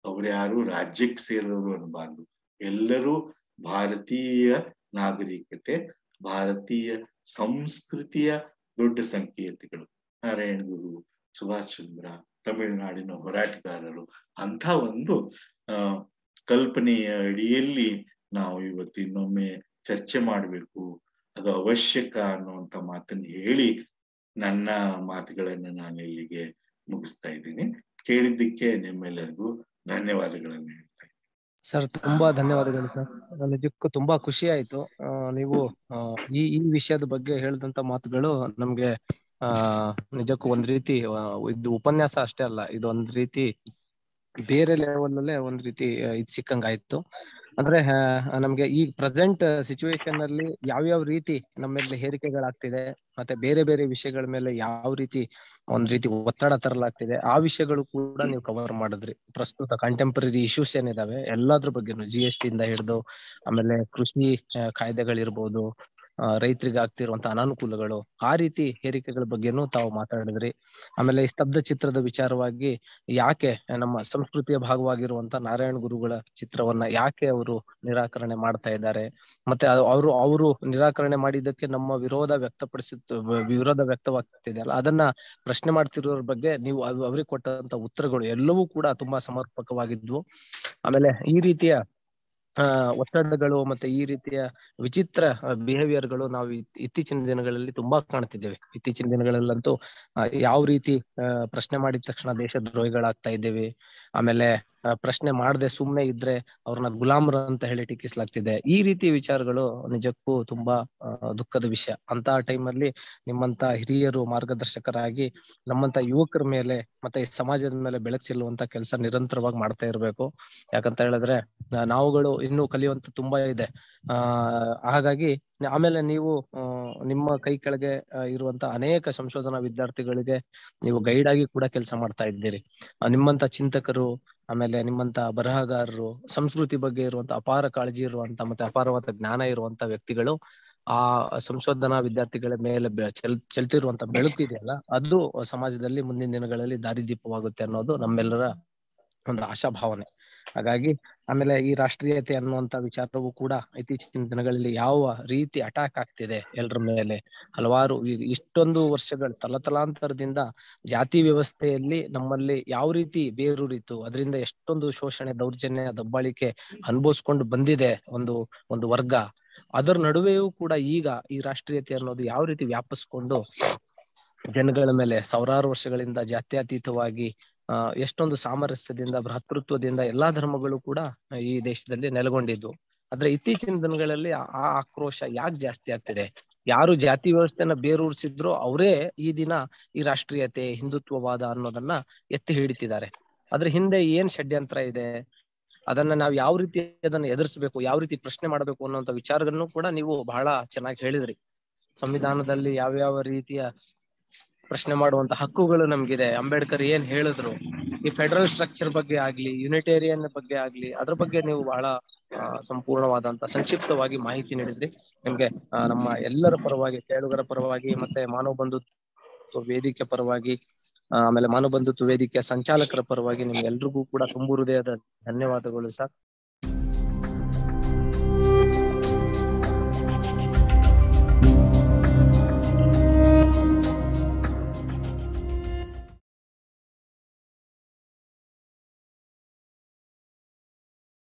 ಅವ್ರು ಯಾರು ರಾಜ್ಯಕ್ಕೆ ಸೇರೋರು ಅನ್ಬಾರ್ದು. ಎಲ್ಲರೂ ಭಾರತೀಯ ನಾಗರಿಕತೆ, ಭಾರತೀಯ ಸಂಸ್ಕೃತಿಯ ದೊಡ್ಡ ಸಂಕೇತಗಳು. ನಾರಾಯಣ ಗುರು, ಸುಭಾಷ್ ಚಂದ್ರ, ತಮಿಳುನಾಡಿನ ಹೋರಾಟಗಾರರು ಅಂತ ಒಂದು, ಆ ಕಲ್ಪನೆಯ ಅಡಿಯಲ್ಲಿ ನಾವು ಇವತ್ತು ಇನ್ನೊಮ್ಮೆ ಚರ್ಚೆ ಮಾಡಬೇಕು. ಅದು ಅವಶ್ಯಕ ಅನ್ನುವಂತ ಮಾತನ್ನು ಹೇಳಿ ನನ್ನ ಮಾತುಗಳನ್ನು ನಾನು ಇಲ್ಲಿಗೆ ಮುಗಿಸ್ತಾ ಇದ್ದೀನಿ. ಕೇಳಿದ್ದಕ್ಕೆ ನಿಮ್ಮೆಲ್ಲರಿಗೂ ಧನ್ಯವಾದಗಳನ್ನು ಹೇಳ್ತಾ ಸರ್, ತುಂಬಾ ಧನ್ಯವಾದಗಳು ಸರ್. ನಿಜಕ್ಕೂ ತುಂಬಾ ಖುಷಿ ಆಯ್ತು. ನೀವು ಈ ಈ ವಿಷಯದ ಬಗ್ಗೆ ಹೇಳಿದಂತ ಮಾತುಗಳು ನಮ್ಗೆ, ಆ, ನಿಜಕ್ಕೂ ಒಂದ್ ರೀತಿ ಇದು ಉಪನ್ಯಾಸ ಅಷ್ಟೇ ಅಲ್ಲ ಇದು ಒಂದ್ ರೀತಿ ಬೇರೆ ಲೆವೆಲ್ ಅಲ್ಲೇ ಒಂದ್ ರೀತಿ ಇದ್ ಸಿಕ್ಕಂಗ್ ಆಯ್ತು ಅಂದ್ರೆ ನಮ್ಗೆ ಈ ಪ್ರೆಸೆಂಟ್ ಸಿಚುವೇಶನ್ ಅಲ್ಲಿ ಯಾವ್ಯಾವ ರೀತಿ ನಮ್ಮ ಮೇಲೆ ಹೇರಿಕೆಗಳಾಗ್ತಿದೆ, ಮತ್ತೆ ಬೇರೆ ಬೇರೆ ವಿಷಯಗಳ ಮೇಲೆ ಯಾವ ರೀತಿ ಒಂದ್ ರೀತಿ ಒತ್ತಡ ತರಲಾಗ್ತಿದೆ, ಆ ವಿಷಯಗಳು ಕೂಡ ನೀವು ಕವರ್ ಮಾಡಿದ್ರಿ. ಪ್ರಸ್ತುತ ಕಂಟೆಂಪರರಿ ಇಶ್ಯೂಸ್ ಏನಿದಾವೆ, ಎಲ್ಲಾದ್ರ ಬಗ್ಗೆನು ಜಿ ಎಸ್ ಟಿ ಇಂದ ಹಿಡಿದು, ಆಮೇಲೆ ಕೃಷಿ ಕಾಯ್ದೆಗಳಿರ್ಬೋದು ರೈತರಿಗೆ ಆಗ್ತಿರುವಂತ ಅನಾನುಕೂಲಗಳು, ಆ ರೀತಿ ಹೇರಿಕೆಗಳ ಬಗ್ಗೆನೂ ತಾವು ಮಾತಾಡಿದ್ರಿ. ಆಮೇಲೆ ಈ ಸ್ತಬ್ಧ ಚಿತ್ರದ ವಿಚಾರವಾಗಿ ಯಾಕೆ ನಮ್ಮ ಸಂಸ್ಕೃತಿಯ ಭಾಗವಾಗಿರುವಂತ ನಾರಾಯಣ ಗುರುಗಳ ಚಿತ್ರವನ್ನ ಯಾಕೆ ಅವರು ನಿರಾಕರಣೆ ಮಾಡ್ತಾ ಇದ್ದಾರೆ? ಮತ್ತೆ ಅವರು ಅವರು ನಿರಾಕರಣೆ ಮಾಡಿದ್ದಕ್ಕೆ ನಮ್ಮ ವಿರೋಧ ವ್ಯಕ್ತಪಡಿಸುತ್ತ ವಿರೋಧ ವ್ಯಕ್ತವಾಗ್ತಿದೆ ಅಲ್ಲ ಅದನ್ನ ಪ್ರಶ್ನೆ ಮಾಡ್ತಿರೋದ್ರ ಬಗ್ಗೆ ನೀವು ಅವ್ರಿಗೆ ಕೊಟ್ಟಂತ ಉತ್ತರಗಳು ಎಲ್ಲವೂ ಕೂಡ ತುಂಬಾ ಸಮರ್ಪಕವಾಗಿದ್ವು. ಆಮೇಲೆ ಈ ರೀತಿಯ ಒತ್ತಡಗಳು ಮತ್ತೆ ಈ ರೀತಿಯ ವಿಚಿತ್ರ ಬಿಹೇವಿಯರ್ಗಳು ನಾವು ಇತ್ತೀಚಿನ ದಿನಗಳಲ್ಲಿ ತುಂಬಾ ಕಾಣ್ತಿದ್ದೇವೆ. ಇತ್ತೀಚಿನ ದಿನಗಳಲ್ಲಂತೂ ಯಾವ ರೀತಿ ಪ್ರಶ್ನೆ ಮಾಡಿದ ತಕ್ಷಣ ದೇಶದ್ರೋಹಿಗಳಾಗ್ತಾ ಇದ್ದೇವೆ. ಆಮೇಲೆ ಪ್ರಶ್ನೆ ಮಾಡದೆ ಸುಮ್ನೆ ಇದ್ರೆ ಅವ್ರನ್ನ ಗುಲಾಮರು ಅಂತ ಹೇಳಿ ಟೀಕಿಸ್ಲಾಗ್ತಿದೆ. ಈ ರೀತಿ ವಿಚಾರಗಳು ನಿಜಕ್ಕೂ ತುಂಬಾ ದುಃಖದ ವಿಷಯ. ಅಂತ ಟೈಮಲ್ಲಿ ನಿಮ್ಮಂತ ಹಿರಿಯರು, ಮಾರ್ಗದರ್ಶಕರಾಗಿ ನಮ್ಮಂತ ಯುವಕರ ಮೇಲೆ ಮತ್ತೆ ಸಮಾಜದ ಮೇಲೆ ಬೆಳಕು ಚೆಲ್ಲುವಂತ ಕೆಲಸ ನಿರಂತರವಾಗಿ ಮಾಡ್ತಾ ಇರ್ಬೇಕು. ಯಾಕಂತ ಹೇಳಿದ್ರೆ ನಾವುಗಳು ಇನ್ನೂ ಕಲಿಯುವಂತ ತುಂಬಾ ಇದೆ. ಆ, ಹಾಗಾಗಿ ಆಮೇಲೆ ನೀವು ನಿಮ್ಮ ಕೈ ಕೆಳಗೆ ಇರುವಂತ ಅನೇಕ ಸಂಶೋಧನಾ ವಿದ್ಯಾರ್ಥಿಗಳಿಗೆ ನೀವು ಗೈಡ್ ಆಗಿ ಕೂಡ ಕೆಲಸ ಮಾಡ್ತಾ ಇದ್ದೀರಿ. ನಿಮ್ಮಂತ ಚಿಂತಕರು, ಆಮೇಲೆ ನಿಮ್ಮಂತ ಬರಹಗಾರರು, ಸಂಸ್ಕೃತಿ ಬಗ್ಗೆ ಇರುವಂತ ಅಪಾರ ಕಾಳಜಿ ಇರುವಂತ ಮತ್ತೆ ಅಪಾರವಾದ ಜ್ಞಾನ ಇರುವಂತ ವ್ಯಕ್ತಿಗಳು ಆ ಸಂಶೋಧನಾ ವಿದ್ಯಾರ್ಥಿಗಳ ಮೇಲೆ ಚೆಲ್, ಚೆಲ್ತಿರುವಂತ ಬೆಳಕು ಇದೆಯಲ್ಲ, ಅದು ಸಮಾಜದಲ್ಲಿ ಮುಂದಿನ ದಿನಗಳಲ್ಲಿ ದಾರಿದೀಪವಾಗುತ್ತೆ ಅನ್ನೋದು ನಮ್ಮೆಲ್ಲರ ಒಂದು ಆಶಾಭಾವನೆ. ಹಾಗಾಗಿ ಆಮೇಲೆ ಈ ರಾಷ್ಟ್ರೀಯತೆ ಅನ್ನುವಂತ ವಿಚಾರವೂ ಕೂಡ ಇತ್ತೀಚಿನ ದಿನಗಳಲ್ಲಿ ಯಾವ ರೀತಿ ಅಟ್ಯಾಕ್ ಆಗ್ತಿದೆ ಎಲ್ಲರ ಮೇಲೆ. ಹಲವಾರು ಇಷ್ಟೊಂದು ವರ್ಷಗಳು ತಲತಲಾಂತರದಿಂದ ಜಾತಿ ವ್ಯವಸ್ಥೆಯಲ್ಲಿ ನಮ್ಮಲ್ಲಿ ಯಾವ ರೀತಿ ಬೇರೂರಿತು, ಅದರಿಂದ ಎಷ್ಟೊಂದು ಶೋಷಣೆ, ದೌರ್ಜನ್ಯ, ದಬ್ಬಾಳಿಕೆ ಅನುಭವಿಸ್ಕೊಂಡು ಬಂದಿದೆ ಒಂದು ಒಂದು ವರ್ಗ. ಅದರ ನಡುವೆಯೂ ಕೂಡ ಈಗ ಈ ರಾಷ್ಟ್ರೀಯತೆ ಅನ್ನೋದು ಯಾವ ರೀತಿ ವ್ಯಾಪಿಸ್ಕೊಂಡು ಜನಗಳ ಮೇಲೆ ಸಾವಿರಾರು ವರ್ಷಗಳಿಂದ ಜಾತ್ಯತೀತವಾಗಿ ಎಷ್ಟೊಂದು ಸಾಮರಸ್ಯದಿಂದ, ಭ್ರಾತೃತ್ವದಿಂದ ಎಲ್ಲಾ ಧರ್ಮಗಳು ಕೂಡ ಈ ದೇಶದಲ್ಲಿ ನೆಲೆಗೊಂಡಿದ್ವು. ಆದ್ರೆ ಇತ್ತೀಚಿನ ದಿನಗಳಲ್ಲಿ ಆ ಆಕ್ರೋಶ ಯಾಕೆ ಜಾಸ್ತಿ ಆಗ್ತಿದೆ? ಯಾರು ಜಾತಿ ವ್ಯವಸ್ಥೆನ ಬೇರೂರಿಸಿದ್ರು ಅವರೇ ಈ ದಿನ ಈ ರಾಷ್ಟ್ರೀಯತೆ, ಹಿಂದುತ್ವವಾದ ಅನ್ನೋದನ್ನ ಎತ್ತಿ ಹಿಡಿತಿದ್ದಾರೆ. ಅದ್ರ ಹಿಂದೆ ಏನ್ ಷಡ್ಯಂತ್ರ ಇದೆ? ಅದನ್ನ ನಾವು ಯಾವ ರೀತಿ ಅದನ್ನ ಎದುರಿಸಬೇಕು, ಯಾವ ರೀತಿ ಪ್ರಶ್ನೆ ಮಾಡಬೇಕು ಅನ್ನುವಂತ ವಿಚಾರಗಳನ್ನು ಕೂಡ ನೀವು ಬಹಳ ಚೆನ್ನಾಗಿ ಹೇಳಿದ್ರಿ. ಸಂವಿಧಾನದಲ್ಲಿ ಯಾವ್ಯಾವ ರೀತಿಯ ಪ್ರಶ್ನೆ ಮಾಡುವಂತ ಹಕ್ಕುಗಳು ನಮ್ಗಿದೆ. ಅಂಬೇಡ್ಕರ್ ಏನ್ ಹೇಳಿದ್ರು, ಈ ಫೆಡರಲ್ ಸ್ಟ್ರಕ್ಚರ್ ಬಗ್ಗೆ ಆಗ್ಲಿ ಯುನಿಟೇರಿಯನ್ ಬಗ್ಗೆ ಆಗ್ಲಿ, ಅದ್ರ ಬಗ್ಗೆ ನೀವು ಬಹಳ ಸಂಪೂರ್ಣವಾದಂತ, ಸಂಕ್ಷಿಪ್ತವಾಗಿ ಮಾಹಿತಿ ನೀಡಿದ್ರಿ. ನಿಮ್ಗೆ ನಮ್ಮ ಎಲ್ಲರ ಪರವಾಗಿ, ಕೇಳುಗರ ಪರವಾಗಿ, ಮತ್ತೆ ಮಾನವ ಬಂಧುತ್ವ ವೇದಿಕೆ ಪರವಾಗಿ ಆಮೇಲೆ ಮಾನವ ಬಂಧುತ್ವ ವೇದಿಕೆಯ ಸಂಚಾಲಕರ ಪರವಾಗಿ ನಿಮ್ಗೆಲ್ರಿಗೂ ಕೂಡ ತುಂಬು ಹೃದಯದ ಧನ್ಯವಾದಗಳು ಸರ್.